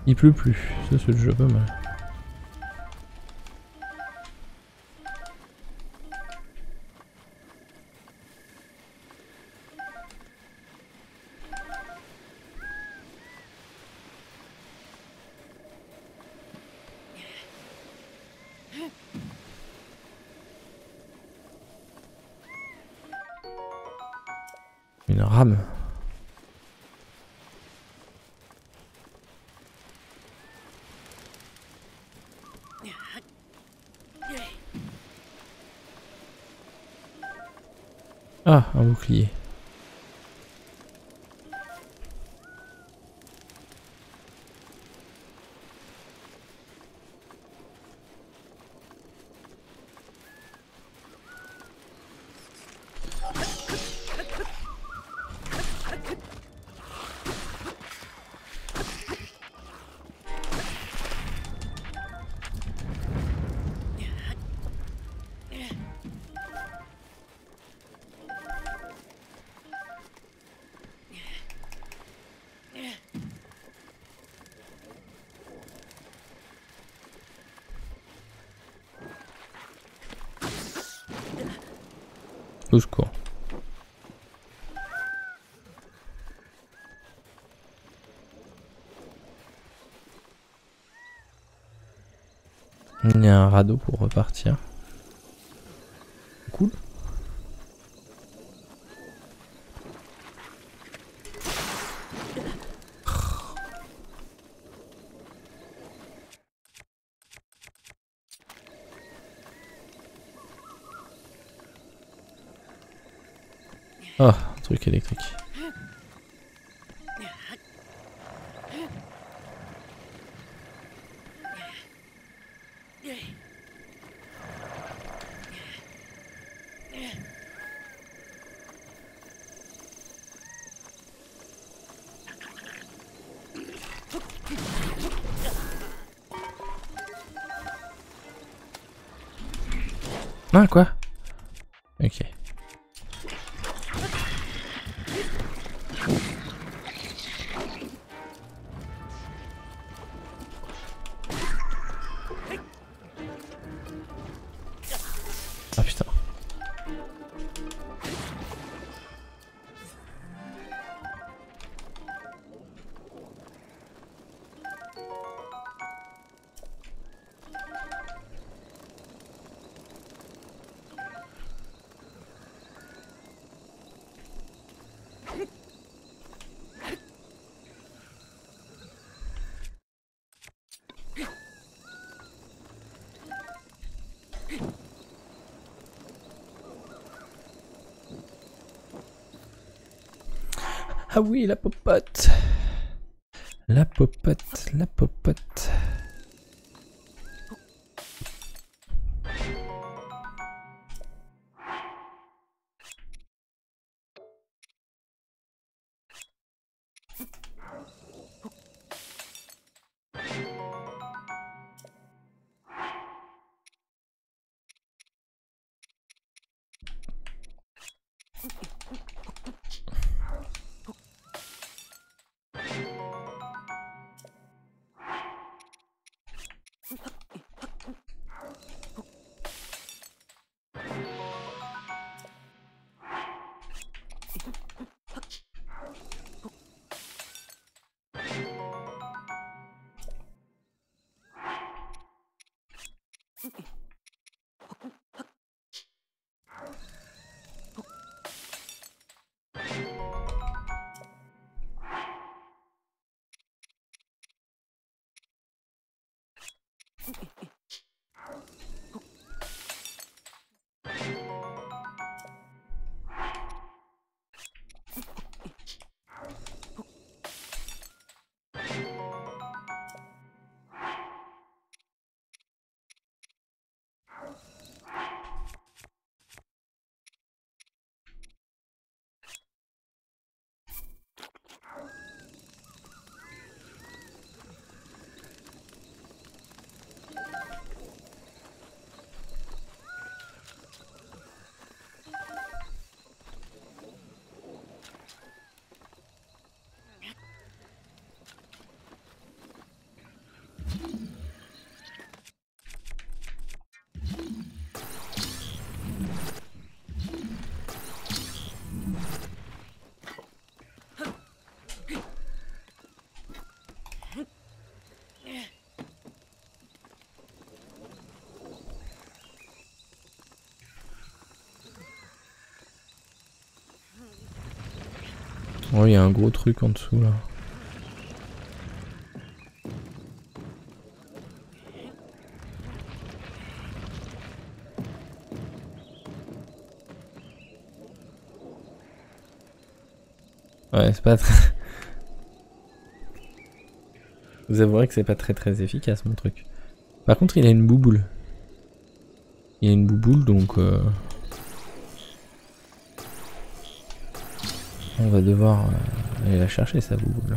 Il pleut plus, ça c'est déjà pas mal. Ah, un un radeau pour repartir. Ah oui, la popote. La popote, la popote. Oh, il y a un gros truc en dessous là. Ouais, c'est pas très... Vous avouerez que c'est pas très très efficace mon truc. Par contre, il a une bouboule. Il a une bouboule donc... euh, On va devoir euh, aller la chercher sa bouboule.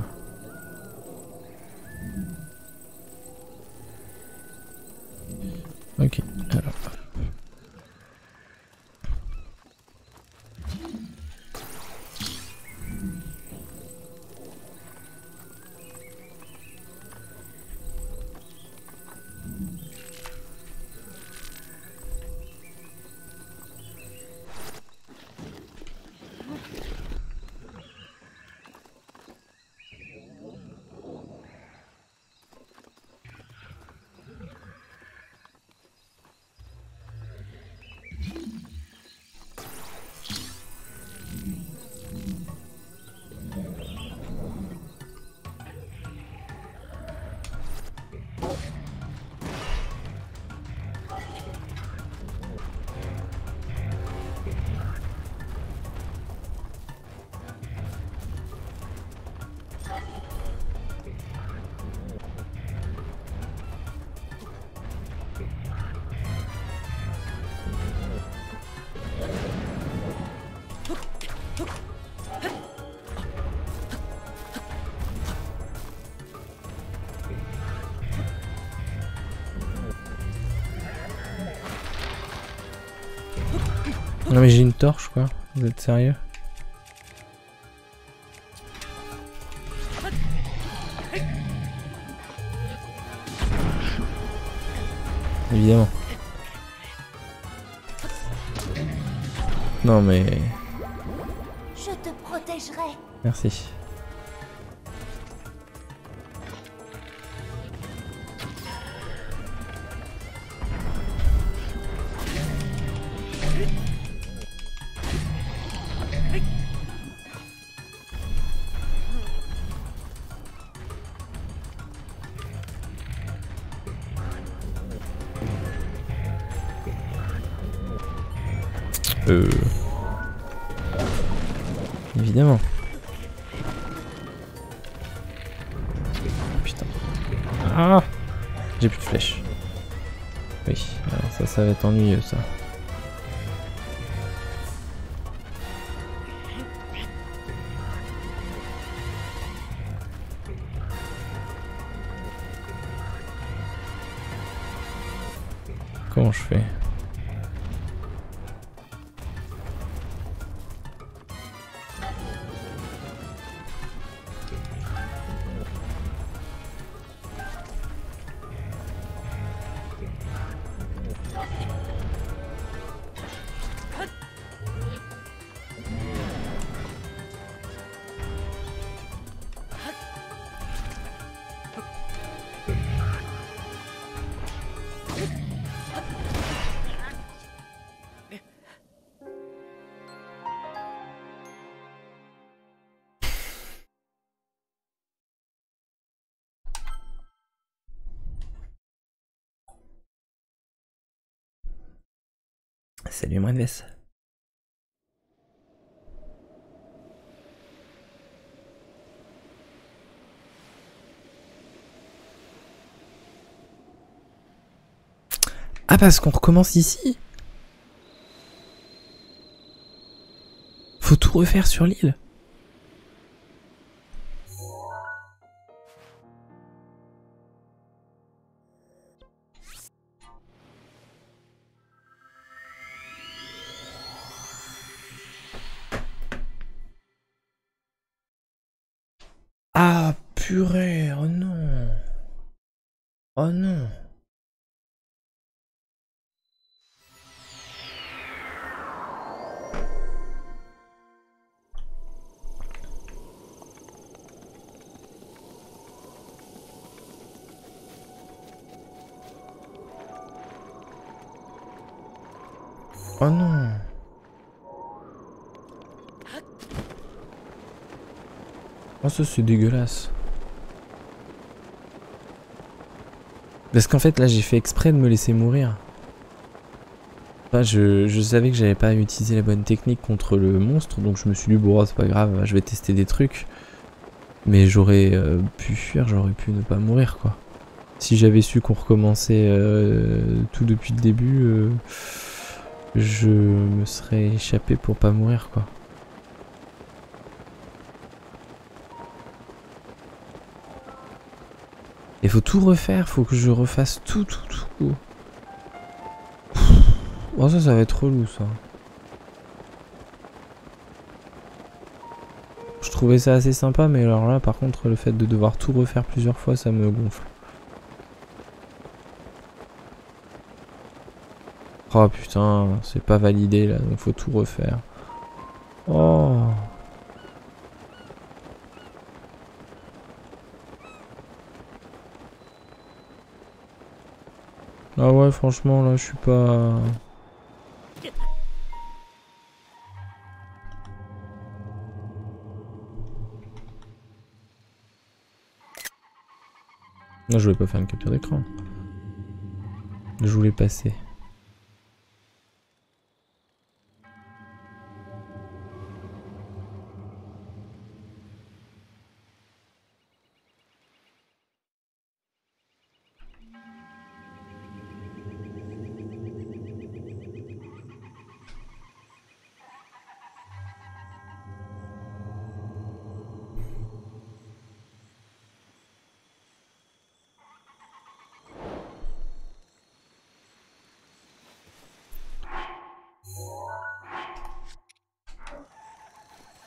Torche quoi. Vous êtes sérieux? Évidemment. Non mais... Je te protégerai. Merci. Comment je fais? Ah parce qu'on recommence ici. Faut tout refaire sur l'île c'est dégueulasse. Parce qu'en fait là j'ai fait exprès de me laisser mourir. Je, savais que j'avais pas utilisé la bonne technique contre le monstre, donc je me suis dit bon c'est pas grave, je vais tester des trucs. Mais j'aurais euh, pu fuir, j'aurais pu ne pas mourir quoi. Si j'avais su qu'on recommençait euh, tout depuis le début, euh, je me serais échappé pour pas mourir quoi. Il faut tout refaire, faut que je refasse tout, tout, tout. Oh ça, ça va être relou ça. Je trouvais ça assez sympa, mais alors là, par contre, le fait de devoir tout refaire plusieurs fois, ça me gonfle. Oh putain, c'est pas validé là, donc faut tout refaire. Oh. Ah ouais, franchement, là, je suis pas... Non, je voulais pas faire une capture d'écran. Je voulais passer.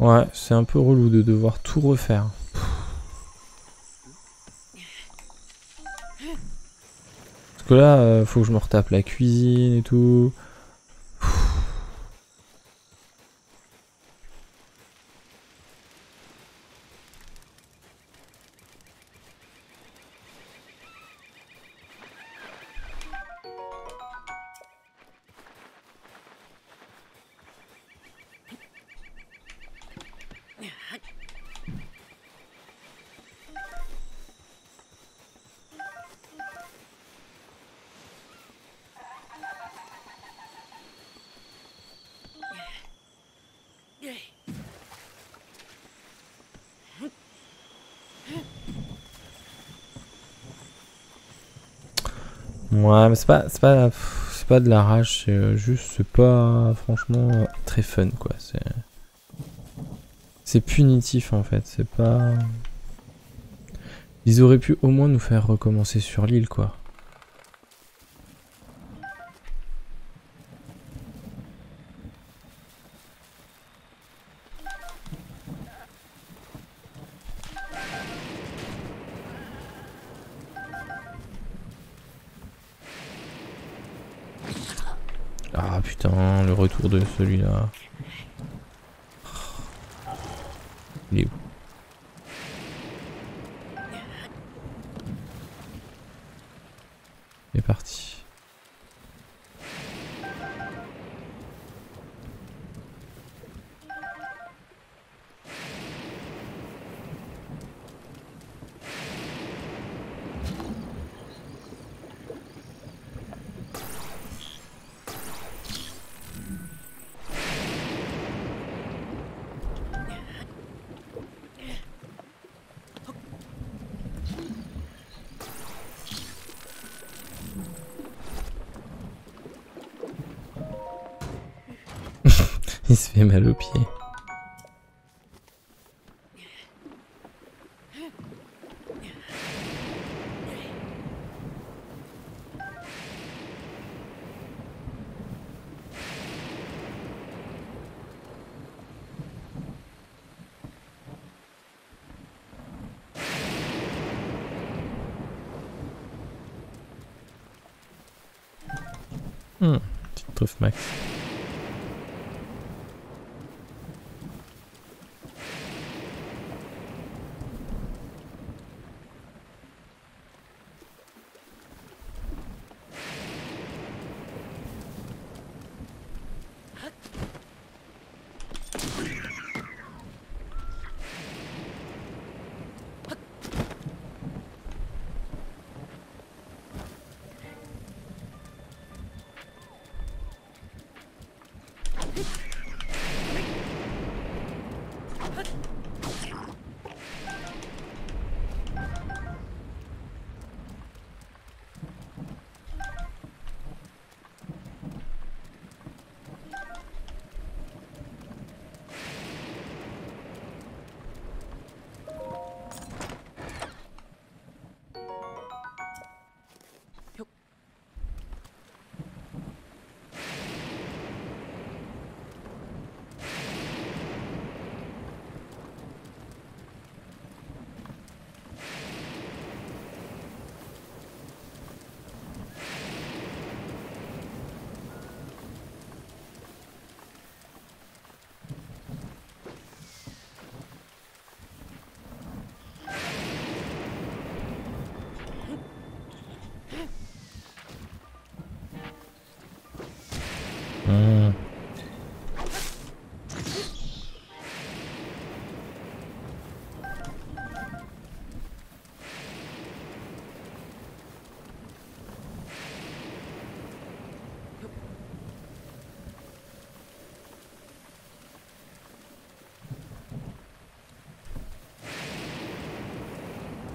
Ouais, c'est un peu relou de devoir tout refaire. Parce que là, euh, faut que je me retape la cuisine et tout. Ouais, mais c'est pas, c'est pas, c'est pas de la rage, c'est euh, juste, c'est pas, franchement, euh, très fun, quoi. C'est, c'est punitif en fait. C'est pas. Ils auraient pu au moins nous faire recommencer sur l'île, quoi. Celui-là.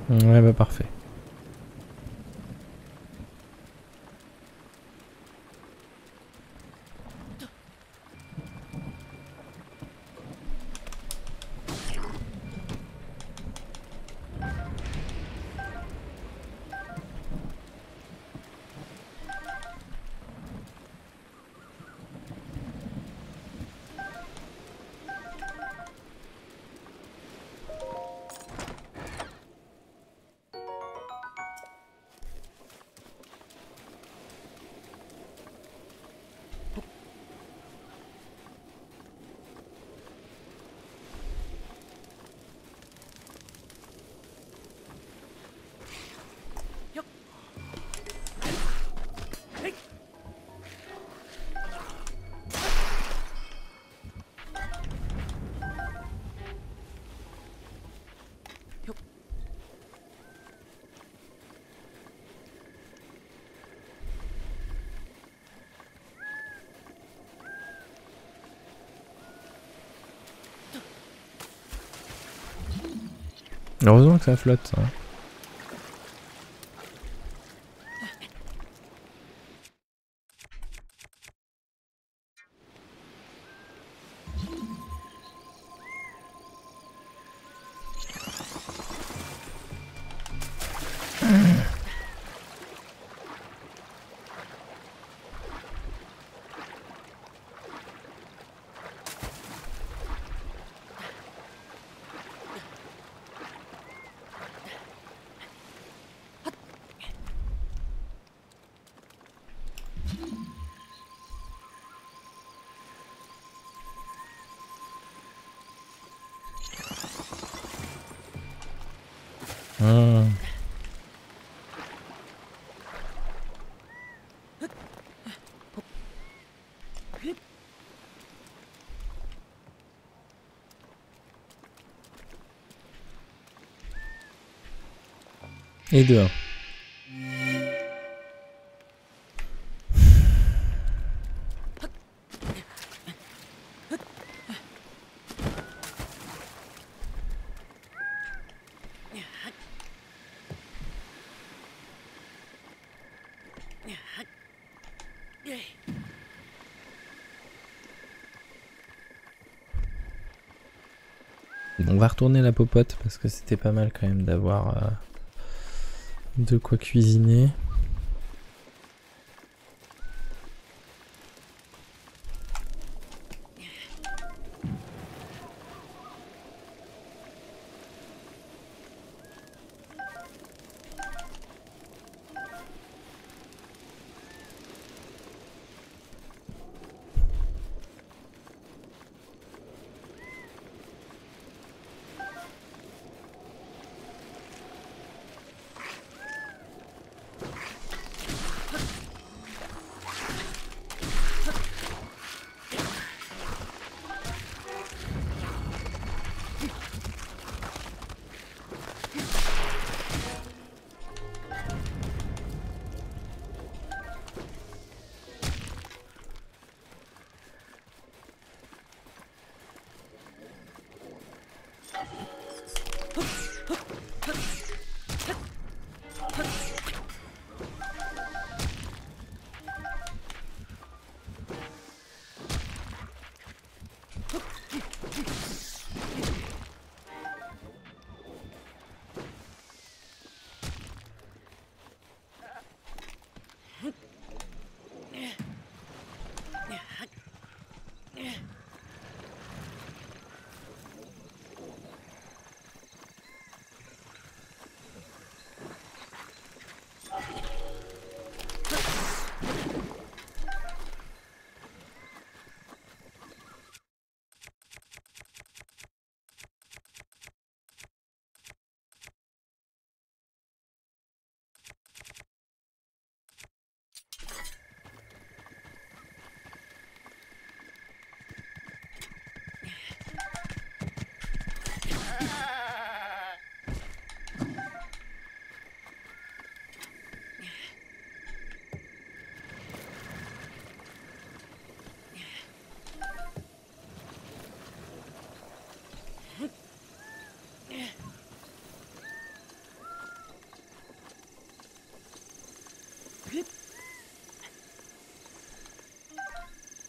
Ouais bah parfait. Heureusement que ça flotte. hein. Et deux. On va retourner la popote parce que c'était pas mal quand même d'avoir euh, de quoi cuisiner.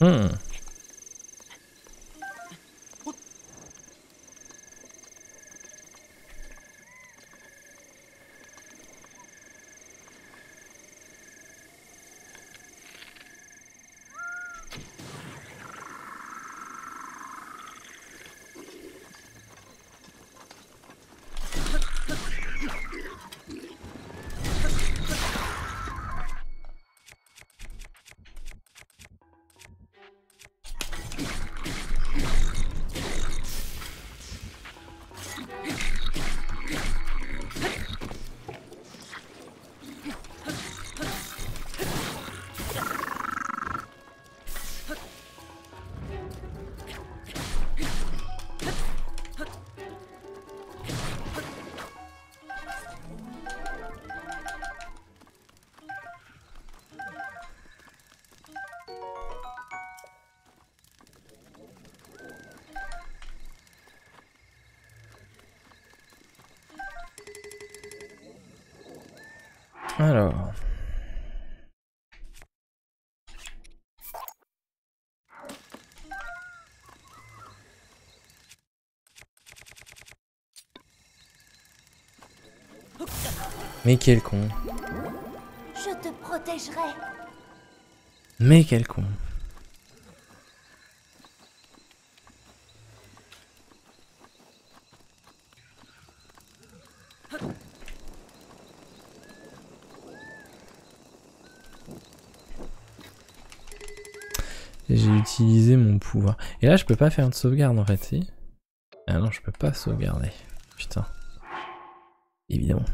嗯。Alors. Mais quel con. Je te protégerai. Mais quel con. J'ai utilisé mon pouvoir. Et là, je peux pas faire de sauvegarde en fait, si? Ah non, je peux pas sauvegarder. Putain. Évidemment.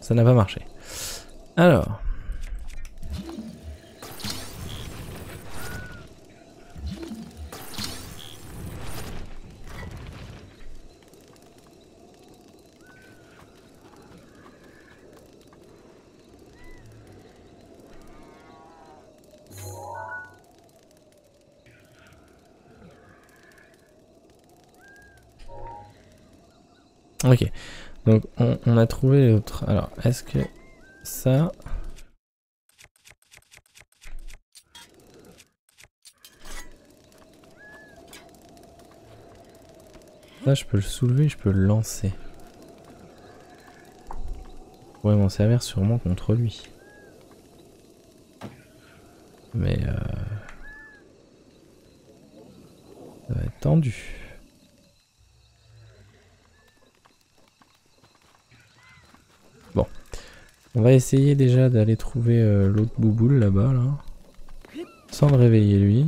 Ça n'a pas marché. Alors. A trouvé l'autre. Alors, est-ce que ça... Là, je peux le soulever, je peux le lancer. Je m'en servir sûrement contre lui. Mais... Euh... Ça va être tendu. On va essayer déjà d'aller trouver euh, l'autre bouboule là-bas, là. Sans le réveiller lui.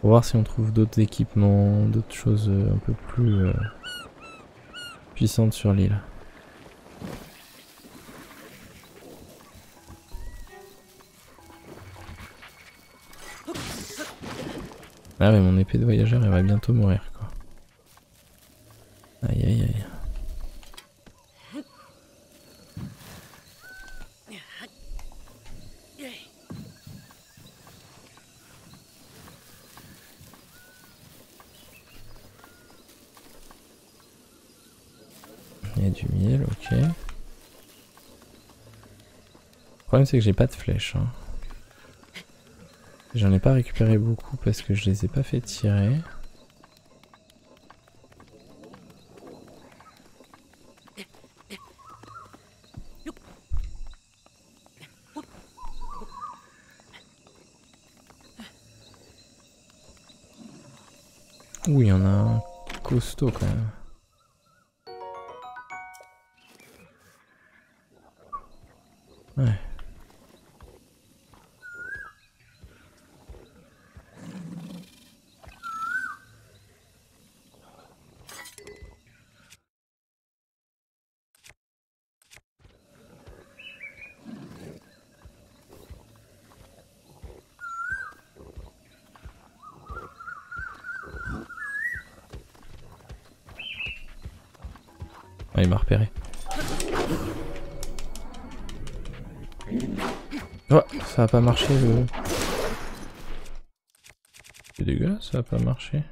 Pour voir si on trouve d'autres équipements, d'autres choses euh, un peu plus euh, puissantes sur l'île. Ah mais mon épée de voyageur elle va bientôt mourir quoi. Aïe aïe aïe. Le c'est que j'ai pas de flèches. Hein. J'en ai pas récupéré beaucoup parce que je les ai pas fait tirer. Ouh, il y en a un costaud quand même. Ça a pas marché le... C'est dégueulasse, ça a pas marché.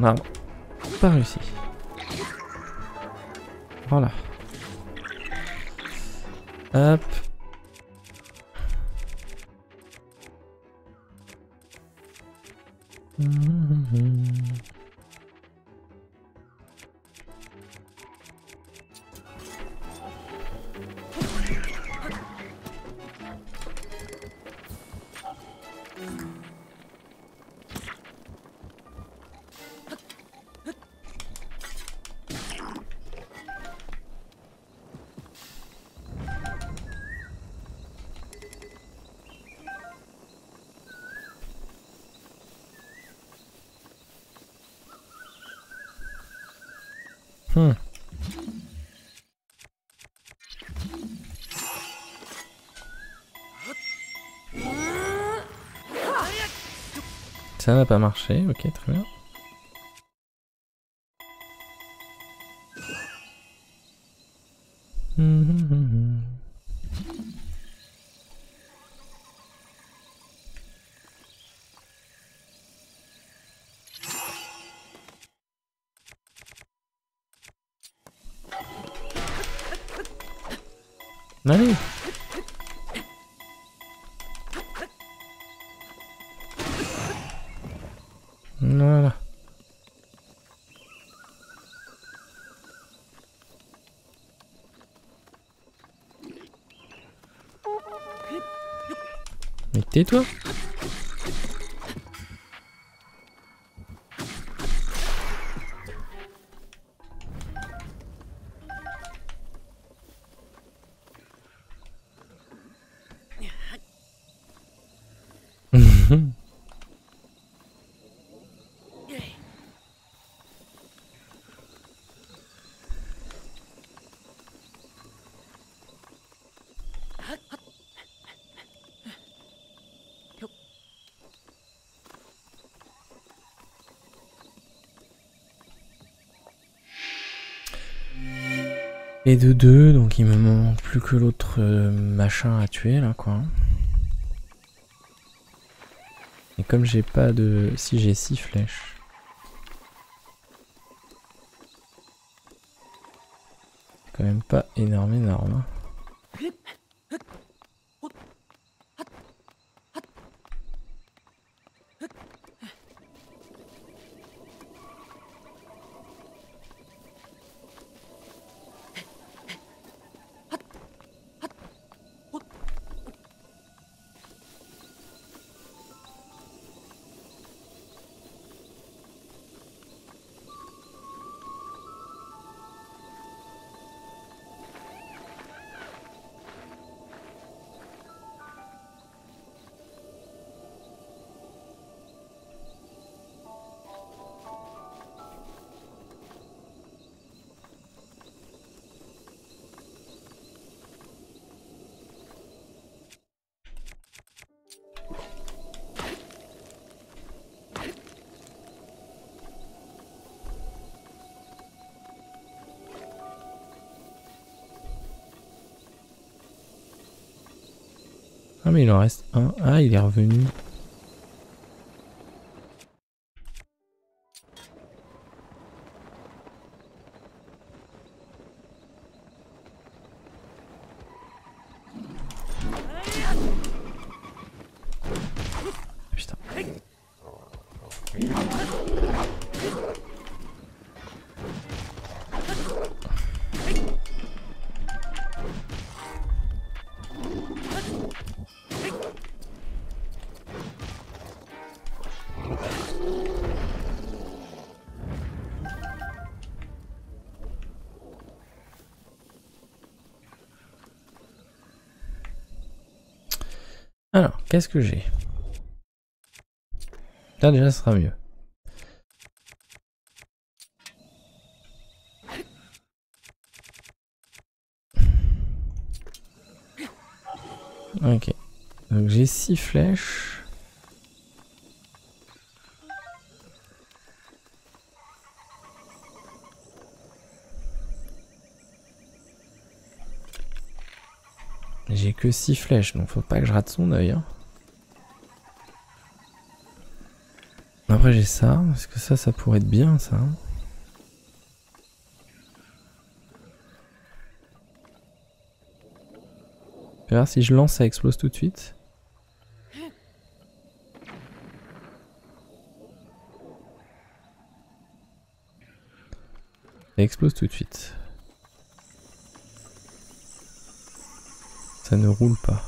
Voulais Ça n'a pas marché, ok, très bien. Mais De deux, donc il me manque plus que l'autre euh, machin à tuer là quoi. Et comme j'ai pas de... Si j'ai six flèches. Quand même pas énorme énorme. Ah mais il en reste un. Ah il est revenu. Qu'est-ce que j'ai? Là déjà, ce sera mieux. Ok. Donc j'ai 6 flèches. J'ai que 6 flèches, donc faut pas que je rate son œil. Hein. Après j'ai ça, parce que ça, ça pourrait être bien ça. Hein. voir si je lance, ça explose tout de suite. Ça explose tout de suite. Ça ne roule pas.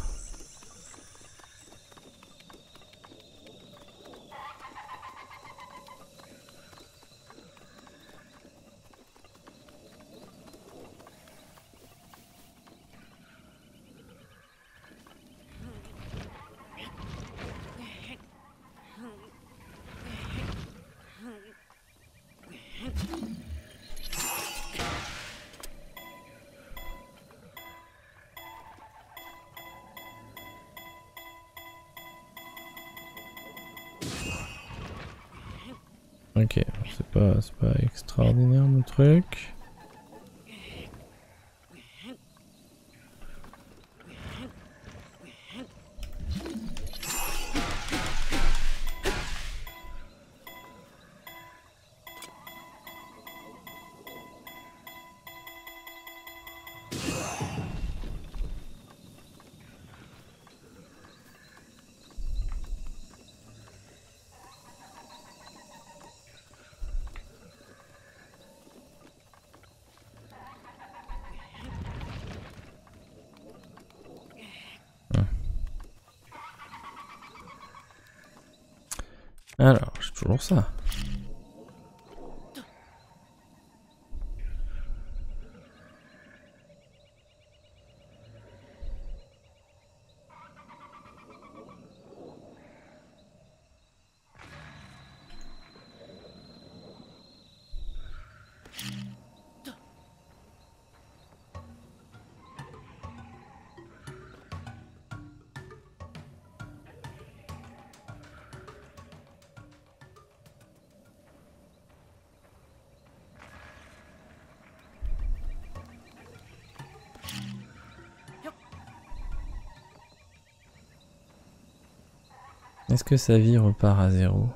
Sa vie repart à zéro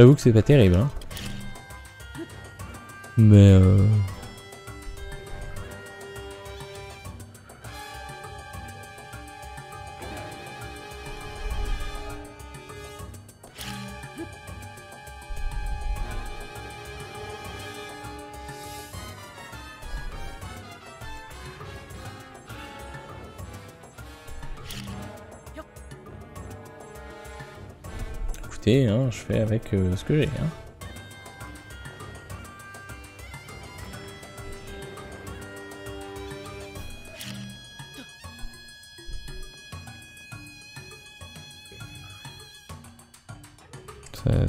J'avoue que c'est pas terrible. Hein. Mais euh... je fais avec euh, ce que j'ai. Hein.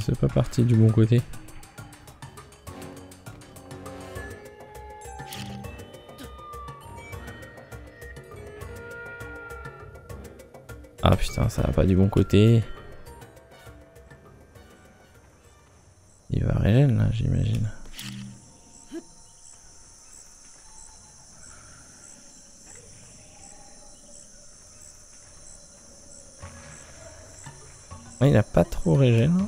C'est pas parti du bon côté. Ah putain, ça va pas du bon côté. J'imagine. Ah, il a pas trop régène.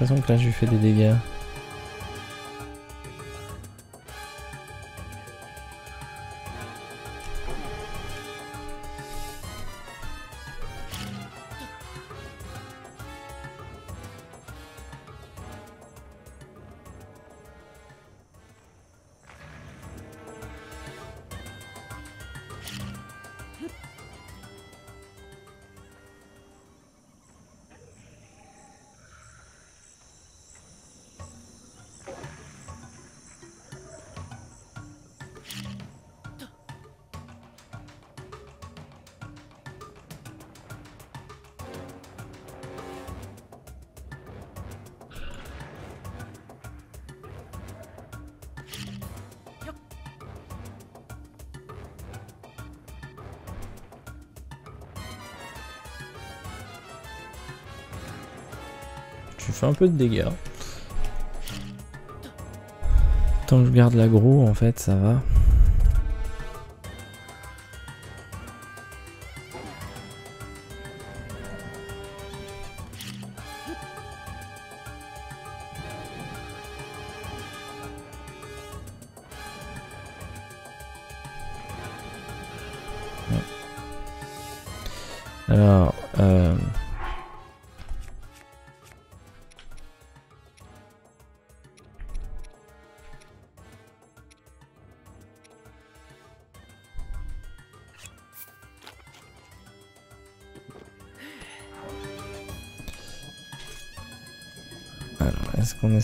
L'impression que là je lui fais des dégâts. Peu de dégâts. Tant que je garde l'agro, en fait, ça va.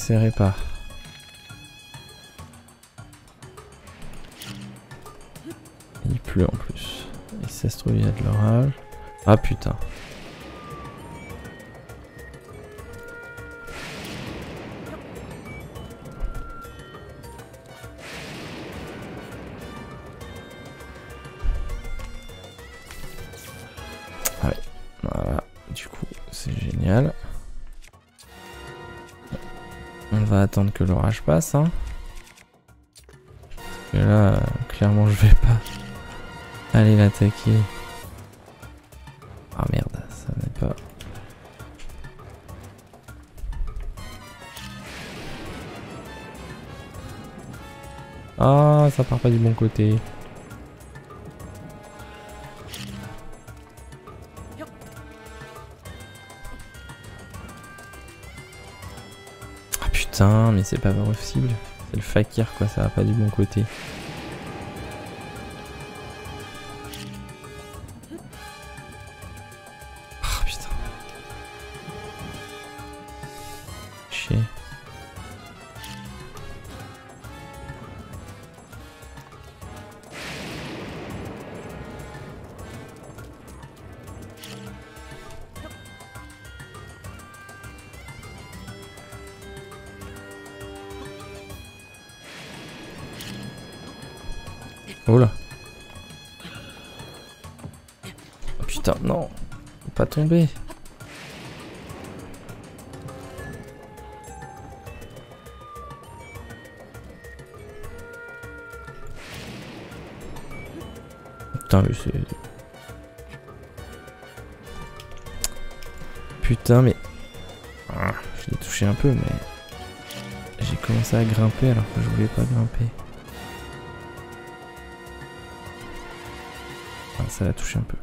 Essaierait pas Il pleut en plus. Et ça se trouve, il y a de l'orage. Ah putain. Attendre que l'orage passe, hein. Parce que là, clairement, je vais pas aller l'attaquer. Ah merde, ça n'est pas. Ah, ça part pas du bon côté. Mais c'est pas possible. C'est le fakir quoi, ça va pas du bon côté. Tomber. Putain, lui c'est... Putain, mais... Ah, je l'ai touché un peu, mais... J'ai commencé à grimper alors que je voulais pas grimper. Ah, ça l'a touché un peu.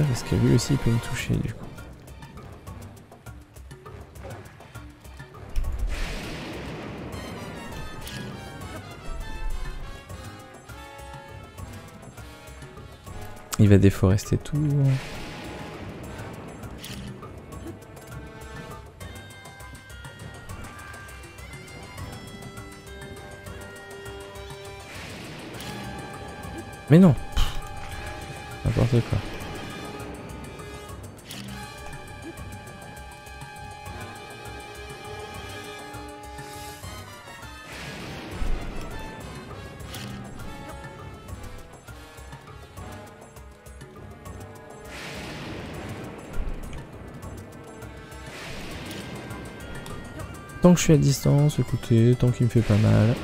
Parce que lui aussi il peut me toucher du coup. Il va déforester tout. Mais non N'importe quoi. Tant que je suis à distance, écoutez, tant qu'il me fait pas mal.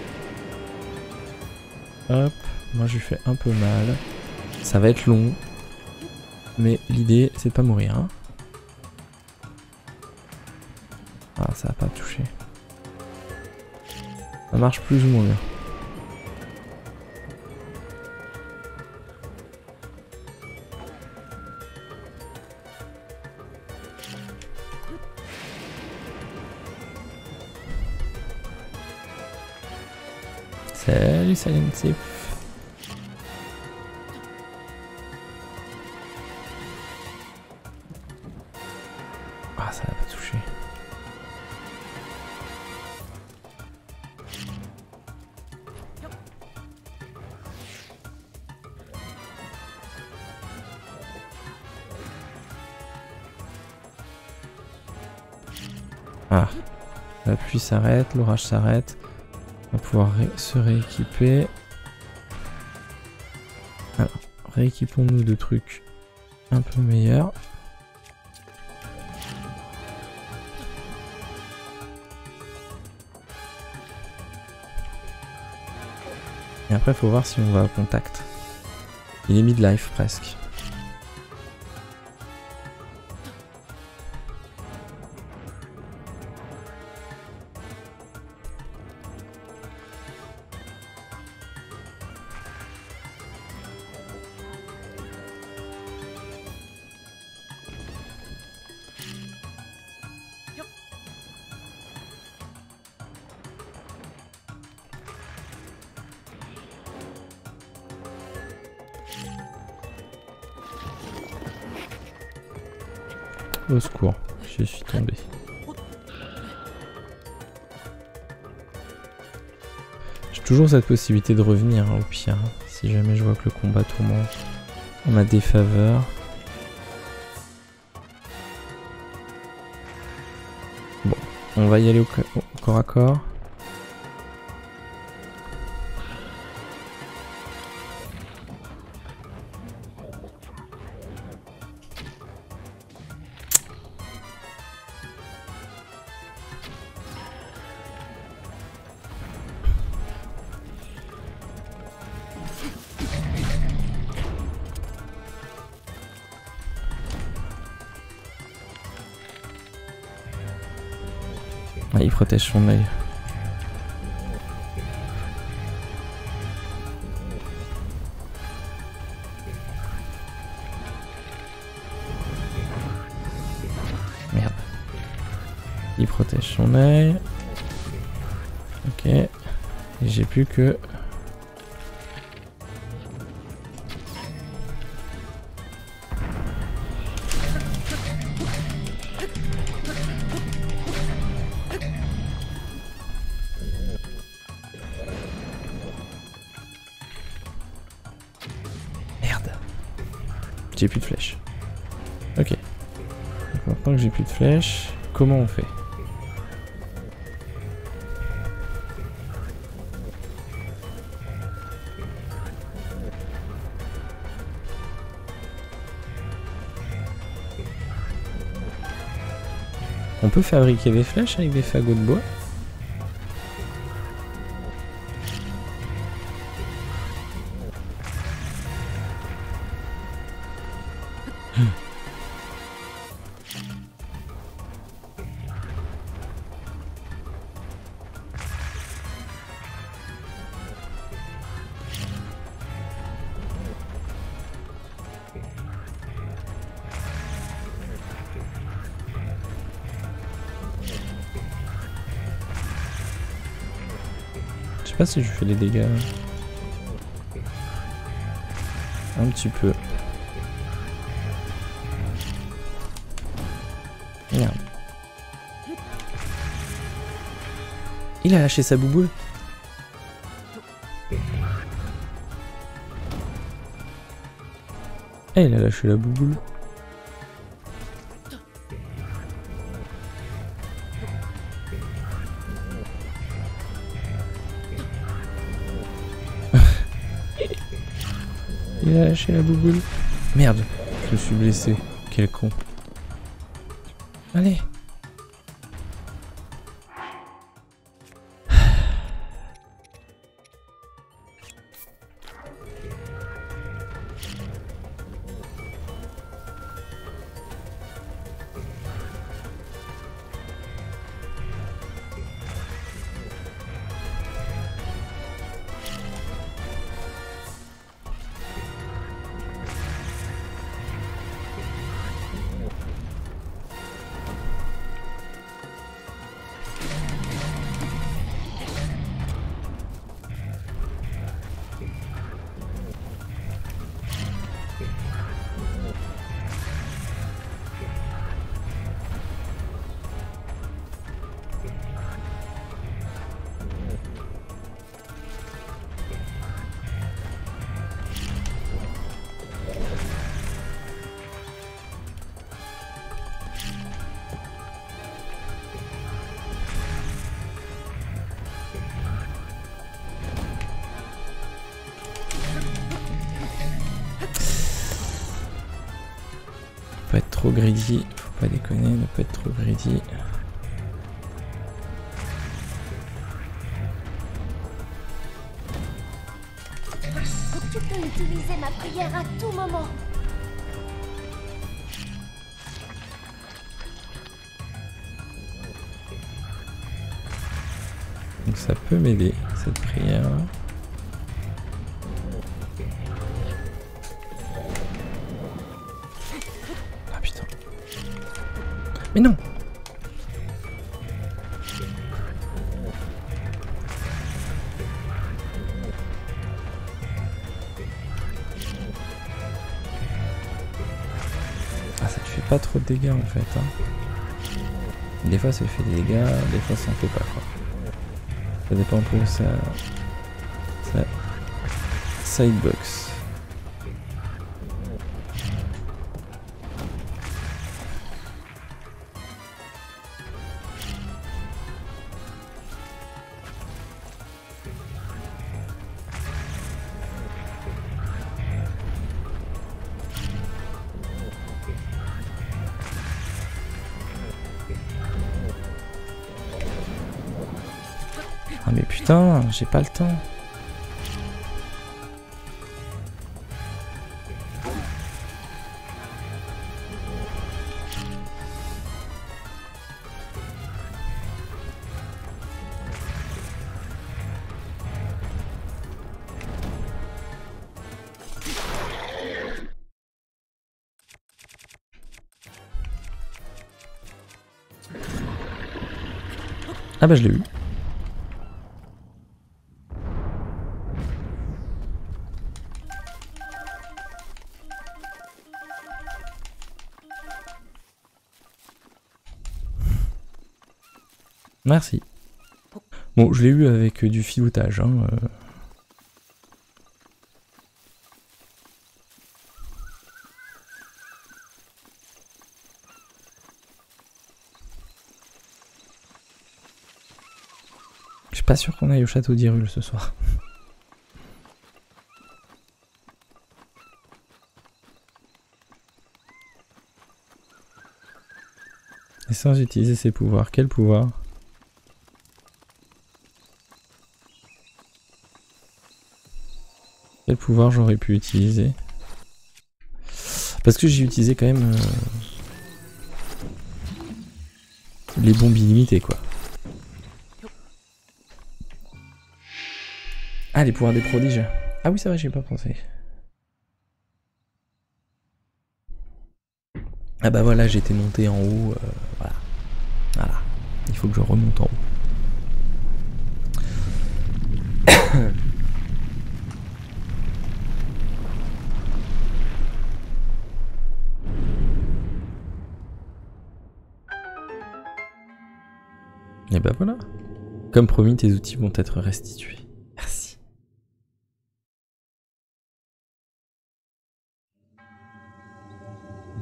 Hop, moi je lui fais un peu mal. Ça va être long. Mais l'idée, c'est de pas mourir. Hein. Ah, ça va pas toucher. Ça marche plus ou moins bien. Salut Silent Sif. Ah, ça va pas toucher. Ah, la pluie s'arrête, l'orage s'arrête. On va pouvoir se rééquiper. Alors, rééquipons-nous de trucs un peu meilleurs. Et après, faut voir si on va à contact. Il est mid-life presque. Secours, je suis tombé. J'ai toujours cette possibilité de revenir hein, au pire, si jamais je vois que le combat tourne en ma défaveur. Bon, on va y aller au corps à corps. Protège son œil. Merde. Il protège son œil. Ok. J'ai plus que... comment on fait? On peut fabriquer des flèches avec des fagots de bois? Pas si je fais des dégâts. Un petit peu. Merde. Il a lâché sa bouboule. Eh, il a lâché la bouboule. La bouboule. Merde, je suis blessé. Quel con. Allez. Dégâts en fait. Hein. Des fois ça fait des dégâts, des fois ça en fait pas quoi. Ça dépend pour ça. ça sidebox. J'ai pas le temps. Ah bah je l'ai eu. Merci. Bon, je l'ai eu avec euh, du filoutage. Hein, euh. Je suis pas sûr qu'on aille au château d'Irul ce soir. Et sans utiliser ses pouvoirs. Quel pouvoir? Quel pouvoir j'aurais pu utiliser Parce que j'ai utilisé quand même euh, les bombes illimitées quoi. Ah les pouvoirs des prodiges. Ah oui c'est vrai j'y ai pas pensé. Ah bah voilà j'étais monté en haut. euh, voilà. Voilà. Il faut que je remonte en haut. Et bah voilà. Comme promis, tes outils vont être restitués. Merci.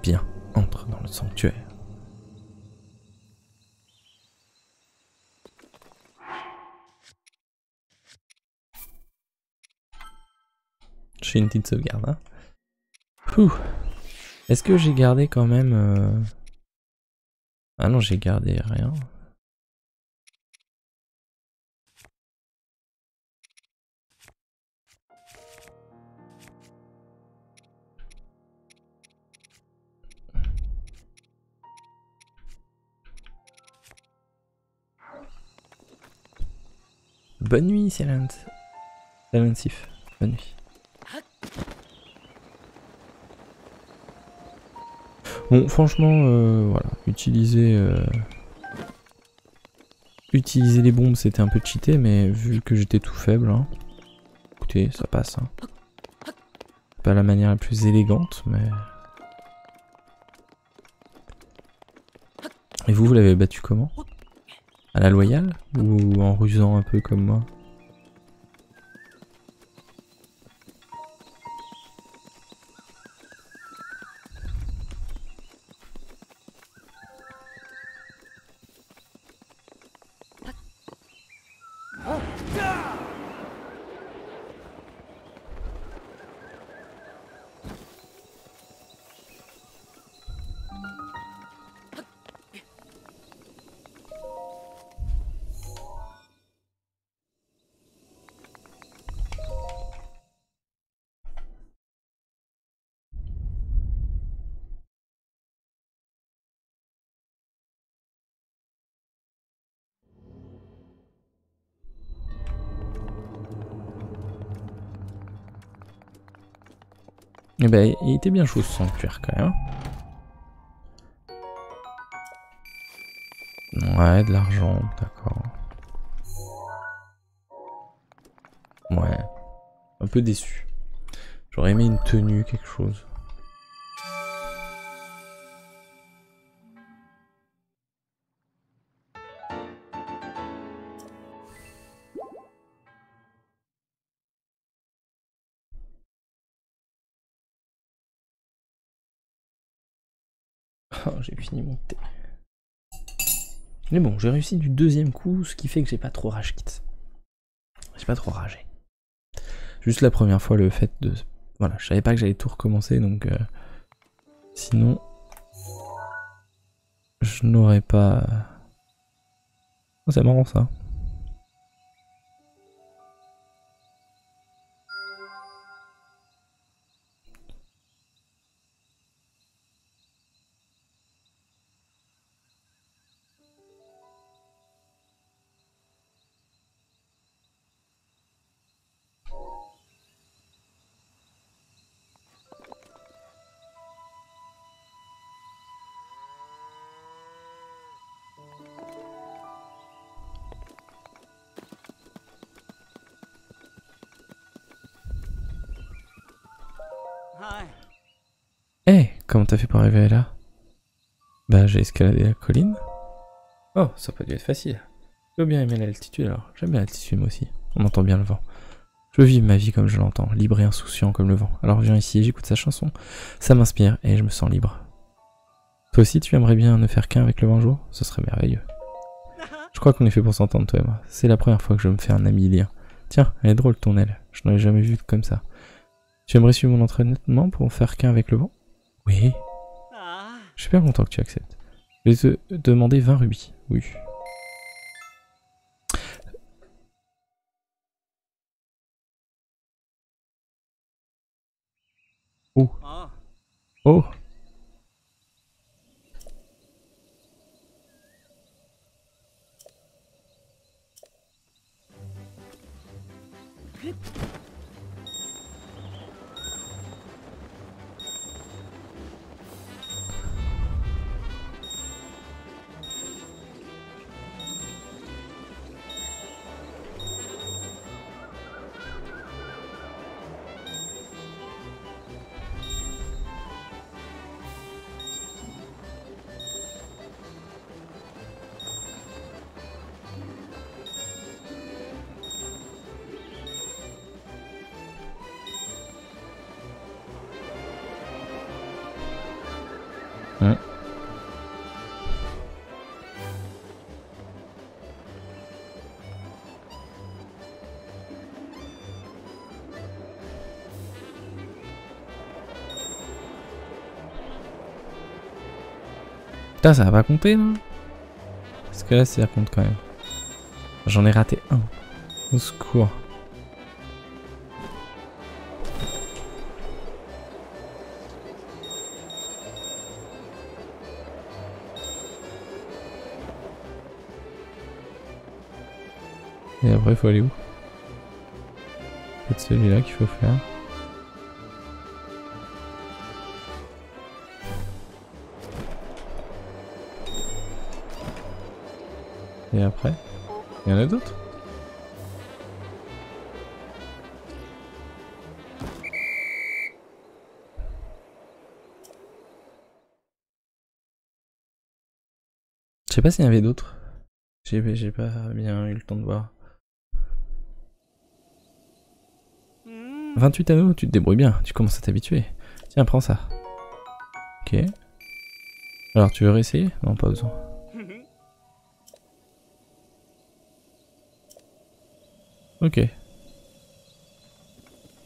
Bien, entre dans le sanctuaire. Je fais une petite sauvegarde. Hein. Est-ce que j'ai gardé quand même... euh, Ah non, j'ai gardé rien. Bonne nuit, Silent. Silent Sif. Bonne nuit. Bon, franchement, euh, voilà. Utiliser, euh, utiliser les bombes, c'était un peu cheaté, mais vu que j'étais tout faible, hein, écoutez, ça passe. Hein. Pas la manière la plus élégante, mais. Et vous, vous l'avez battu comment? À la loyale Ou en rusant un peu comme moi Eh ben, il était bien chaud ce sanctuaire quand même. Ouais, de l'argent, d'accord. Ouais. Un peu déçu. J'aurais aimé une tenue, quelque chose. Mais bon, j'ai réussi du deuxième coup, ce qui fait que j'ai pas trop rage kit. J'ai pas trop ragé. Juste la première fois, le fait de. Voilà, je savais pas que j'allais tout recommencer, donc. euh, Sinon. Je n'aurais pas. Oh, c'est marrant ça. T'as fait pour arriver là? Bah, j'ai escaladé la colline. Oh, ça peut être facile. Tu veux bien aimer l'altitude alors J'aime bien l'altitude moi aussi. On entend bien le vent. Je vivre ma vie comme je l'entends, libre et insouciant comme le vent. Alors je viens ici, j'écoute sa chanson. Ça m'inspire et je me sens libre. Toi aussi, tu aimerais bien ne faire qu'un avec le vent jour Ce serait merveilleux. Je crois qu'on est fait pour s'entendre, toi et moi. C'est la première fois que je me fais un ami lien. Tiens, elle est drôle ton aile. Je n'en ai jamais vu comme ça. Tu aimerais suivre mon entraînement pour faire qu'un avec le vent? Oui. Je suis bien content que tu acceptes. Je vais te demander 20 rubis. Oui. Oh. Oh. Ça va pas compter là Parce que là, ça compte quand même. J'en ai raté un. Au secours. Et après, il faut aller où? C'est celui-là qu'il faut faire. Et après Il y en a d'autres? Je sais pas s'il y en avait d'autres. J'ai pas bien eu le temps de voir. 28 anneaux, tu te débrouilles bien, tu commences à t'habituer. Tiens, prends ça. Ok. Alors, tu veux réessayer? Non, pas besoin. Ok.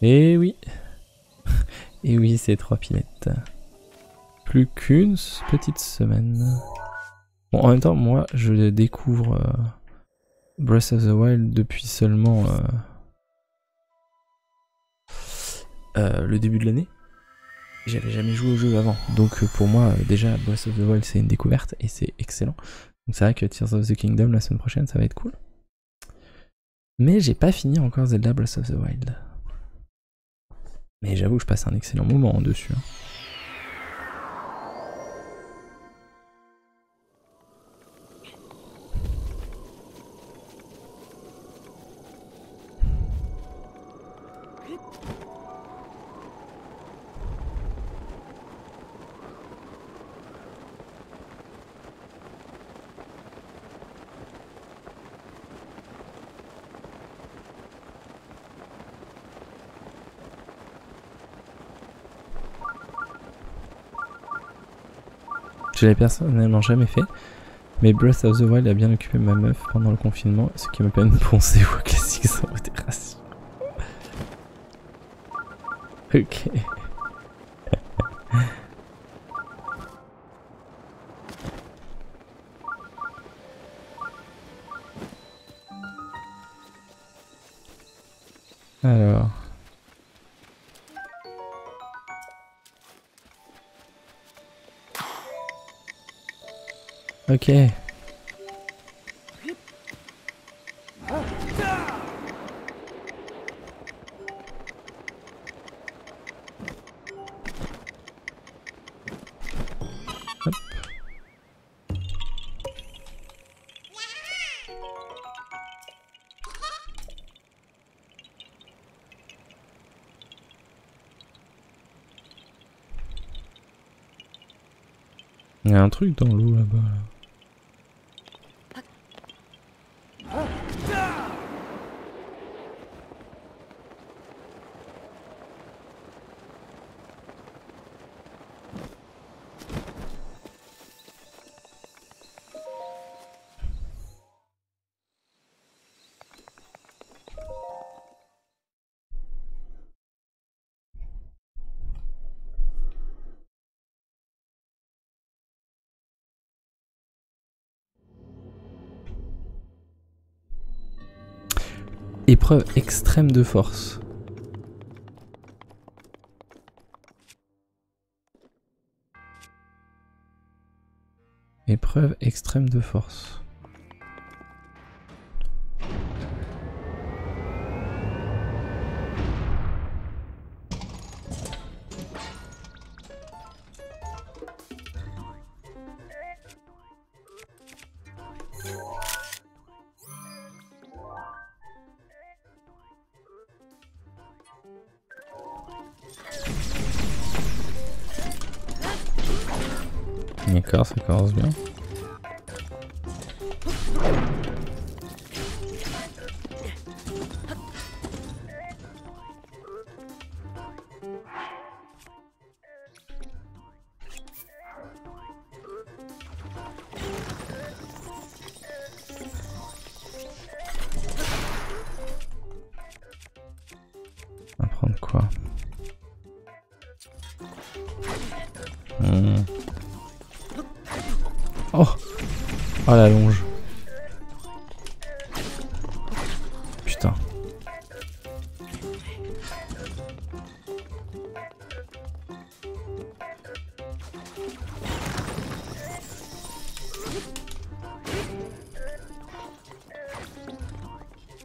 Et oui. Et oui, c'est trois pilettes. Plus qu'une petite semaine. Bon, en même temps, moi, je découvre euh, Breath of the Wild depuis seulement euh, euh, le début de l'année. J'avais jamais joué au jeu avant. Donc, pour moi, déjà, Breath of the Wild, c'est une découverte et c'est excellent. Donc, c'est vrai que Tears of the Kingdom la semaine prochaine, ça va être cool. Mais j'ai pas fini encore Zelda Breath of the Wild. Mais j'avoue, je passe un excellent moment dessus. hein. Je l'ai personnellement jamais fait, mais Breath of the Wild a bien occupé ma meuf pendant le confinement, ce qui m'a permis de poncer voix classique sans modération. Ok. Ok. Il y a un truc dans l'eau là-bas. là. Épreuve extrême de force. Épreuve extrême de force.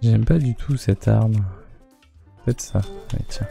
J'aime pas du tout cette arme. Peut-être ça. Allez, tiens.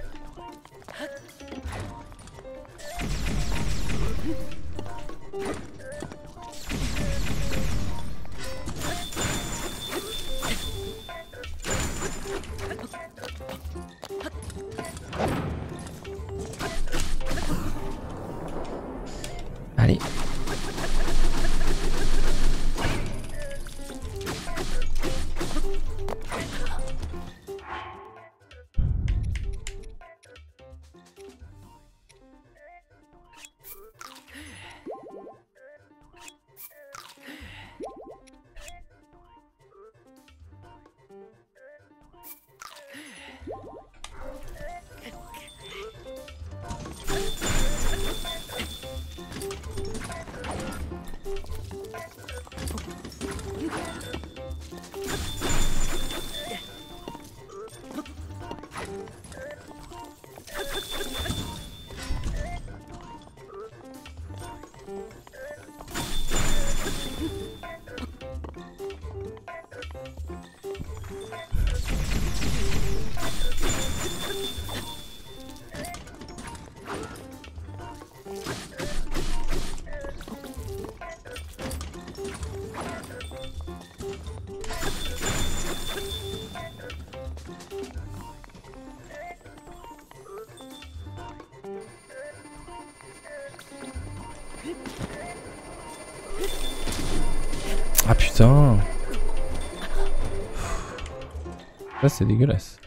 C'est dégueulasse.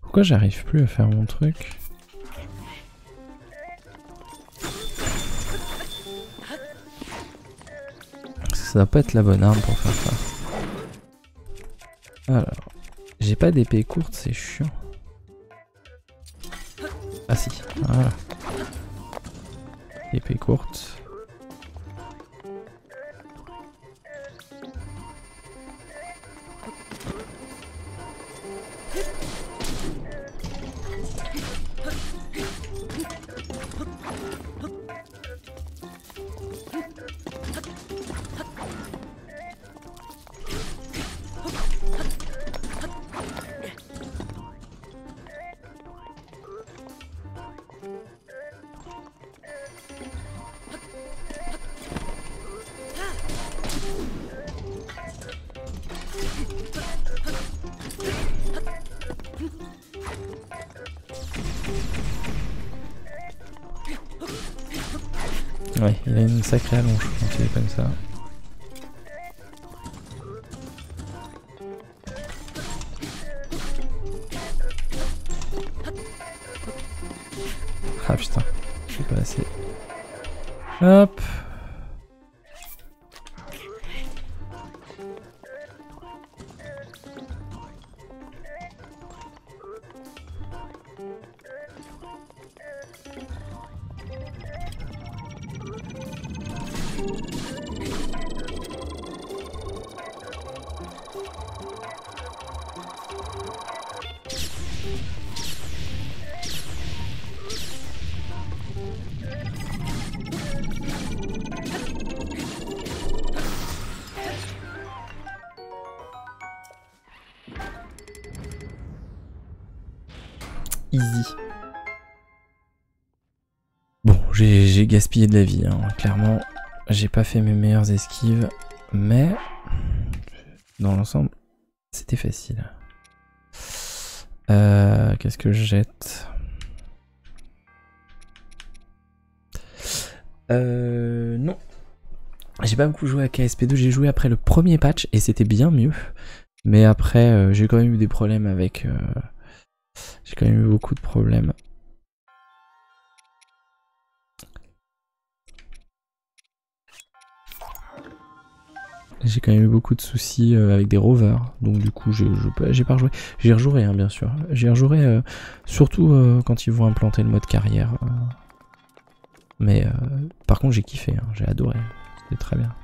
Pourquoi j'arrive plus à faire mon truc Ça va pas être la bonne arme pour faire ça. Alors, j'ai pas d'épée courte, c'est chiant. Ah si, voilà. Épée courte. Gaspillé de la vie, hein. clairement. J'ai pas fait mes meilleures esquives, mais dans l'ensemble, c'était facile. Euh, Qu'est-ce que je jette? Euh, non. J'ai pas beaucoup joué à KSP2, j'ai joué après le premier patch et c'était bien mieux. Mais après, euh, j'ai quand même eu des problèmes avec... J'ai quand même eu beaucoup de problèmes. J'ai quand même eu beaucoup de soucis euh, avec des rovers, donc du coup j'ai pas rejoué. J'y rejouerai hein, bien sûr. J'y rejouerai euh, surtout euh, quand ils vont implanter le mode carrière. Mais par contre j'ai kiffé, hein, j'ai adoré. C'était très bien.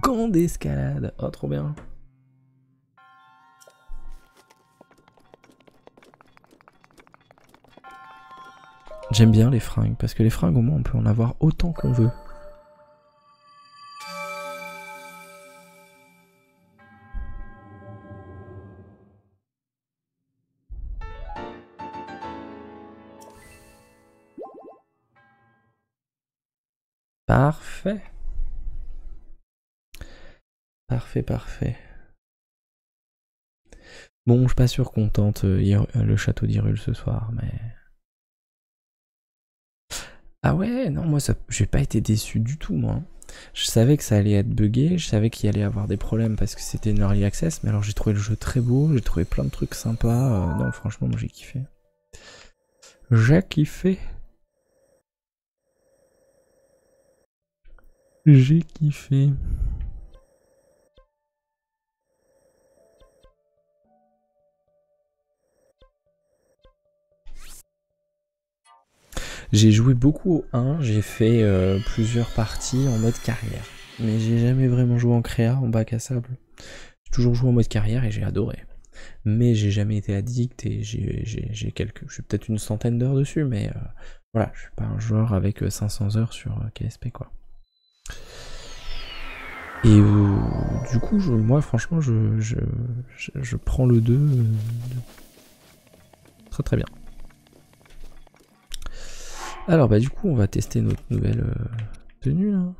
Gants d'escalade, oh trop bien. J'aime bien les fringues, parce que les fringues au moins on peut en avoir autant qu'on veut. Parfait. Parfait, parfait. Bon, je suis pas sûr qu'on tente euh, euh, le château d'Hyrule ce soir, mais... Ah ouais, non, moi, j'ai pas été déçu du tout, moi. Je savais que ça allait être buggé, je savais qu'il allait avoir des problèmes parce que c'était une early access, mais alors j'ai trouvé le jeu très beau, j'ai trouvé plein de trucs sympas. euh, non, franchement, moi j'ai kiffé. J'ai kiffé. J'ai kiffé. J'ai joué beaucoup au 1, j'ai fait euh, plusieurs parties en mode carrière. Mais j'ai jamais vraiment joué en créa, en bac à sable. J'ai toujours joué en mode carrière et j'ai adoré. Mais j'ai jamais été addict et j'ai- quelques. J'ai peut-être une centaine d'heures dessus, mais euh, voilà, je suis pas un joueur avec euh, 500 heures sur euh, KSP quoi. Et euh, du coup, moi franchement, je, prends le 2 euh, très très bien. Alors bah du coup on va tester notre nouvelle euh, tenue là.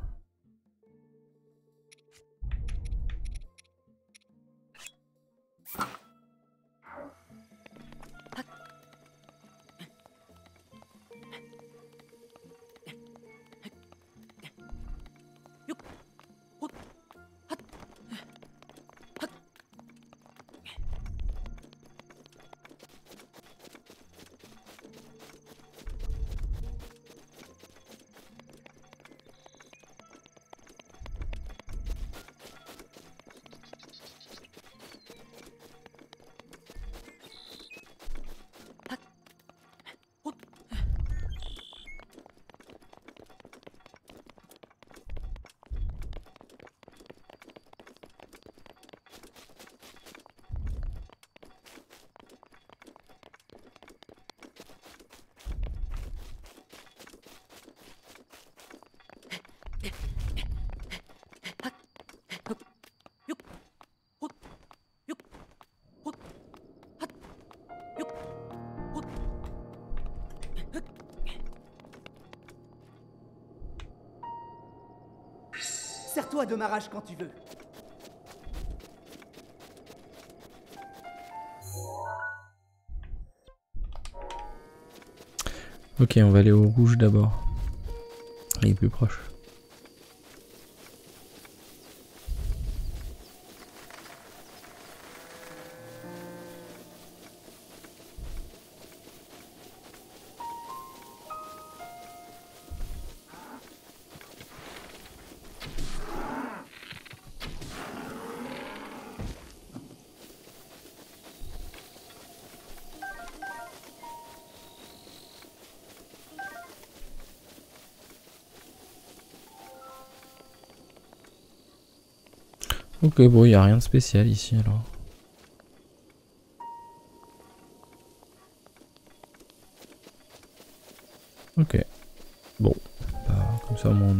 Sers-toi quand tu veux. Ok, on va aller au rouge d'abord. Il est plus proche. Ok, bon, il a rien de spécial ici alors. Ok. Bon, bah, comme ça, on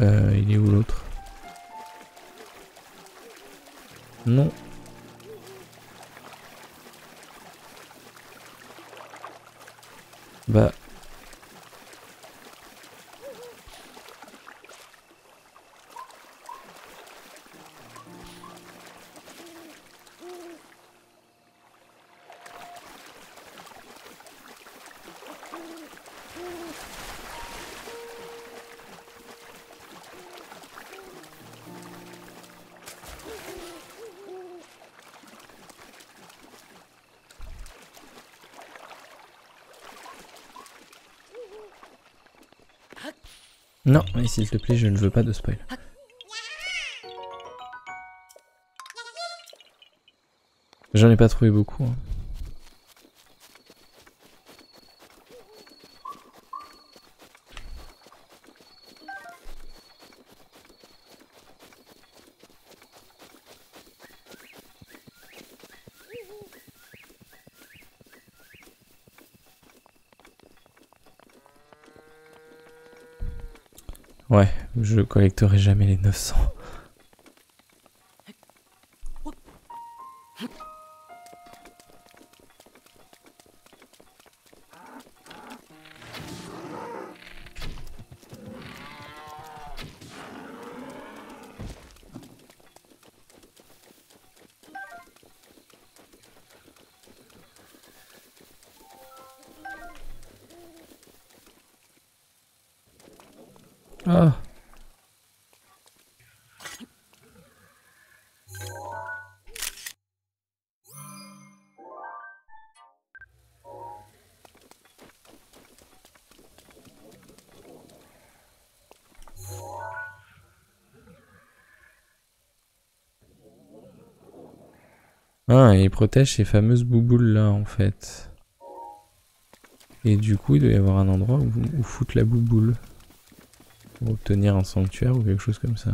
Euh, il est où l'autre? Non. Non, mais s'il te plaît, je ne veux pas de spoil. J'en ai pas trouvé beaucoup. hein. Ouais, je collecterai jamais les 900. Il protège ces fameuses bouboules là en fait. Et du coup, il doit y avoir un endroit où, où foutre la bouboule. Pour obtenir un sanctuaire ou quelque chose comme ça.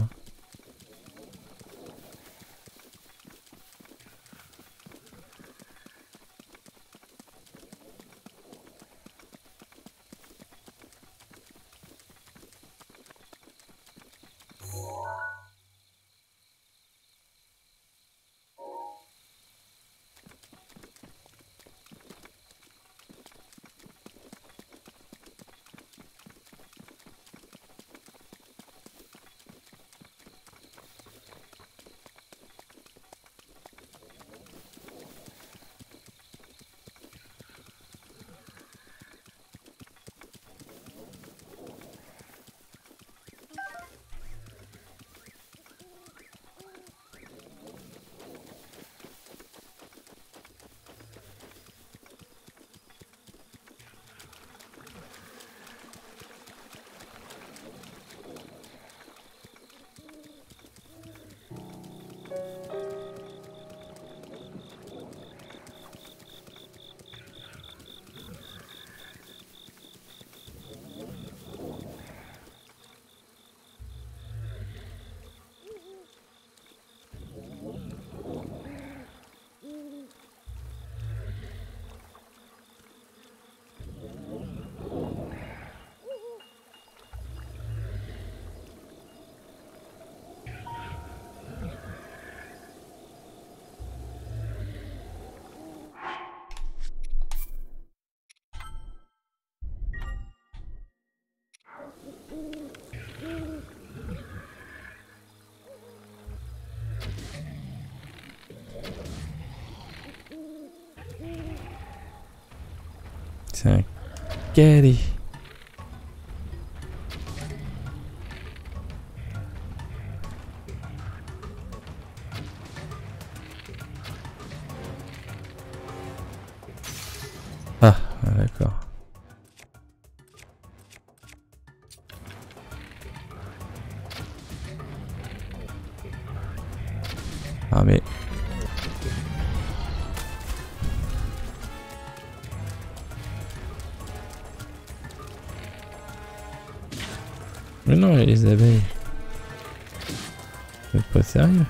Vous êtes pas sérieux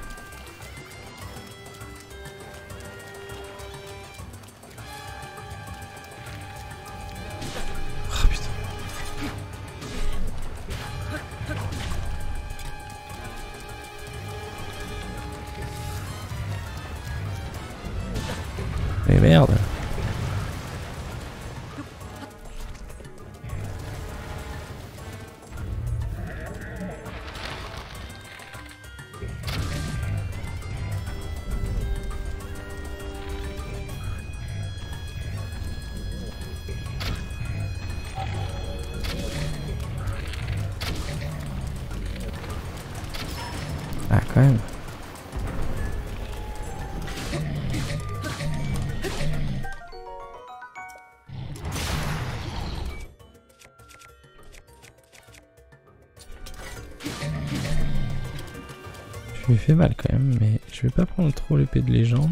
mal quand même, mais je vais pas prendre trop l'épée de légende.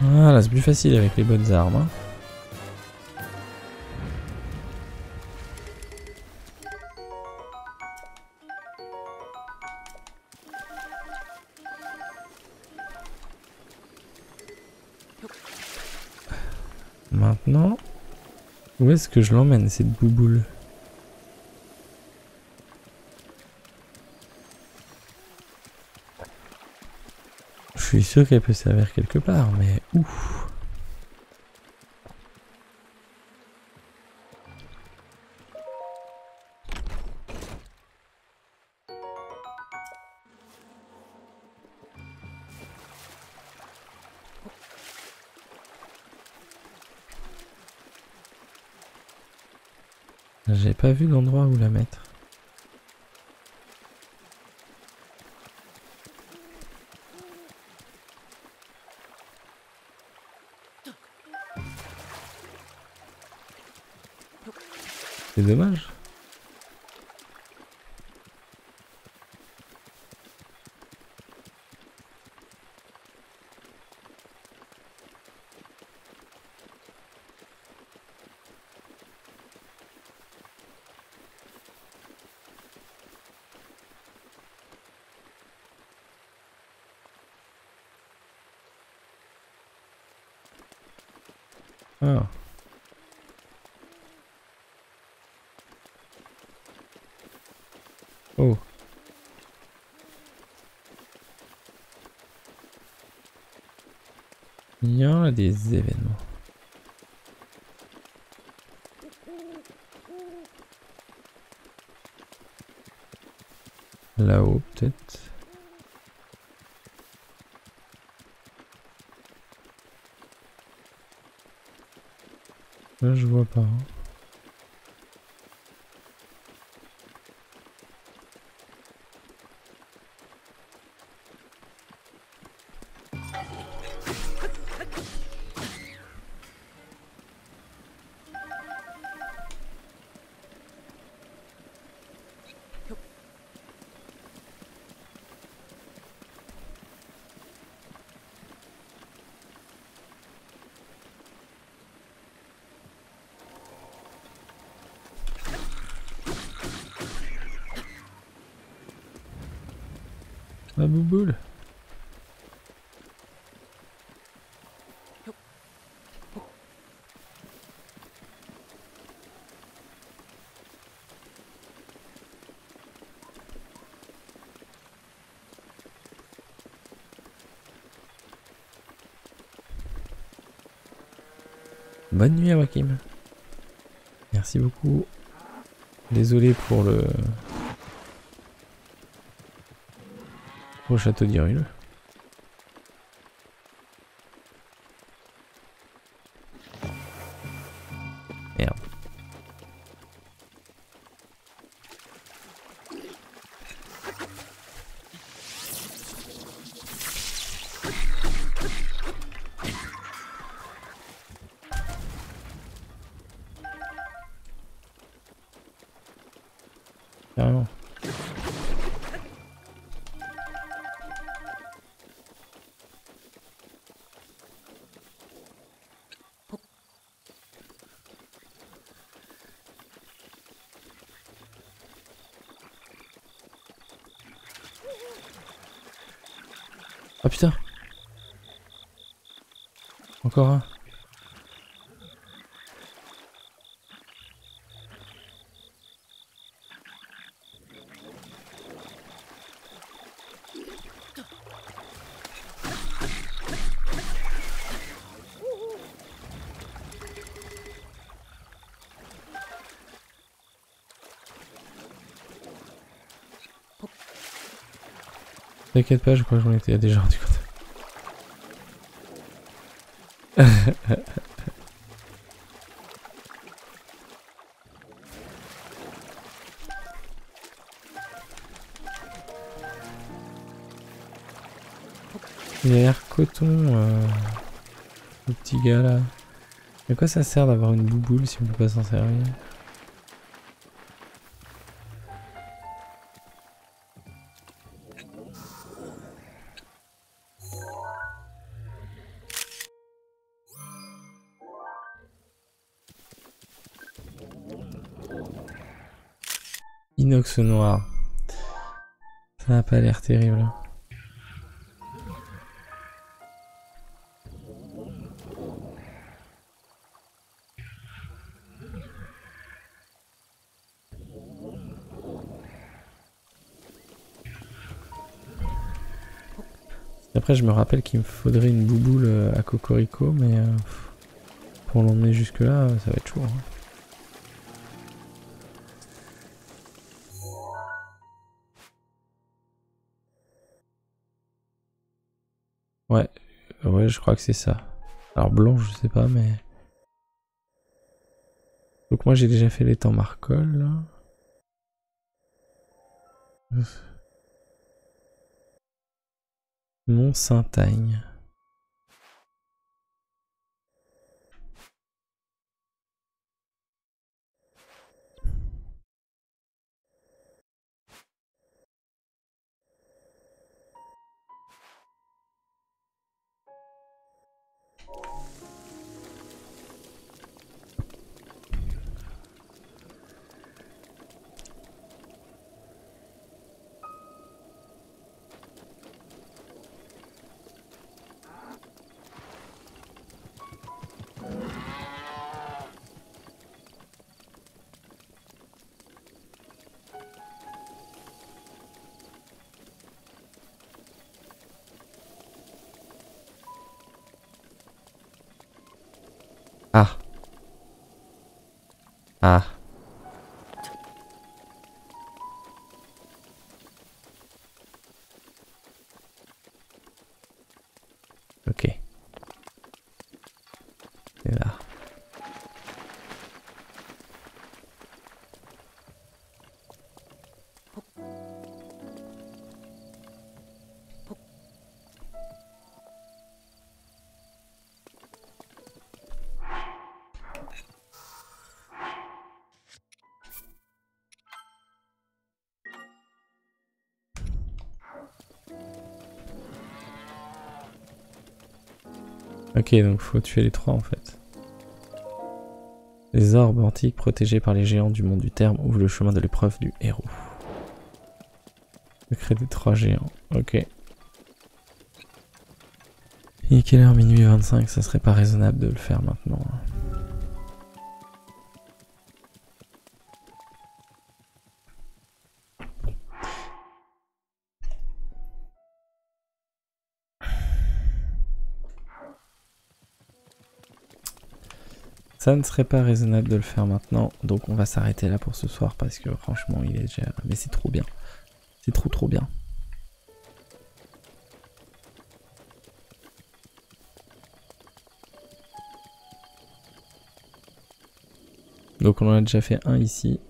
Voilà, c'est plus facile avec les bonnes armes. hein. Est-ce que je l'emmène cette bouboule? Je suis sûr qu'elle peut servir quelque part, mais où pas vu l'endroit où la mettre. C'est dommage. Ah. Oh. Il y a des Bonne nuit à Wakim. Merci beaucoup. Désolé pour le au château d'Irul. Encore un T'inquiète pas, je crois que j'en étais déjà rendu compte. Il a l'air coton, euh, le petit gars là. Mais quoi ça sert d'avoir une bouboule si on peut pas s'en servir? noir. Ça n'a pas l'air terrible. Après, je me rappelle qu'il me faudrait une bouboule euh, à Cocorico, mais euh, pour l'emmener jusque-là, ça va être chaud. Hein. Je crois que c'est ça. Alors blanc, je sais pas, mais... Donc moi, j'ai déjà fait les temps Marcol, là. Mont Ok, donc faut tuer les trois en fait. Les orbes antiques protégés par les géants du monde du terme ouvrent le chemin de l'épreuve du héros. Secret des trois géants. Ok. Il quelle heure? Minuit 25, ça serait pas raisonnable de le faire maintenant. hein. Ça ne serait pas raisonnable de le faire maintenant, donc on va s'arrêter là pour ce soir parce que franchement il est déjà... Mais c'est trop bien. C'est trop trop bien. Donc on en a déjà fait un ici.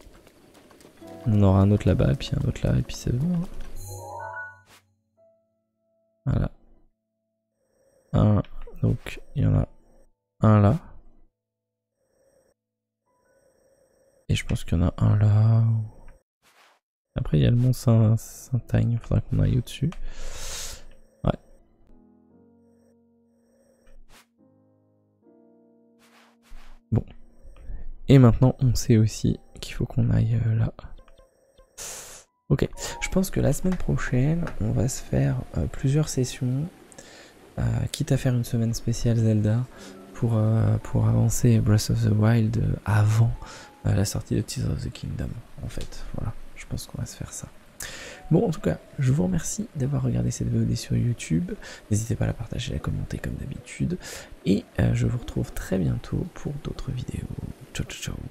On aura un autre là-bas, puis un autre là, et puis c'est bon. hein. Saint-Agne. Il faudra qu'on aille au-dessus. Ouais. Bon. Et maintenant, on sait aussi qu'il faut qu'on aille euh, là. Ok. Je pense que la semaine prochaine, on va se faire euh, plusieurs sessions. euh, quitte à faire une semaine spéciale Zelda. Pour, pour avancer Breath of the Wild avant la sortie de Tears of the Kingdom, en fait. Voilà, je pense qu'on va se faire ça. Bon, en tout cas, je vous remercie d'avoir regardé cette VOD sur YouTube. N'hésitez pas à la partager, à la commenter comme d'habitude. Et euh, je vous retrouve très bientôt pour d'autres vidéos. Ciao, ciao, ciao.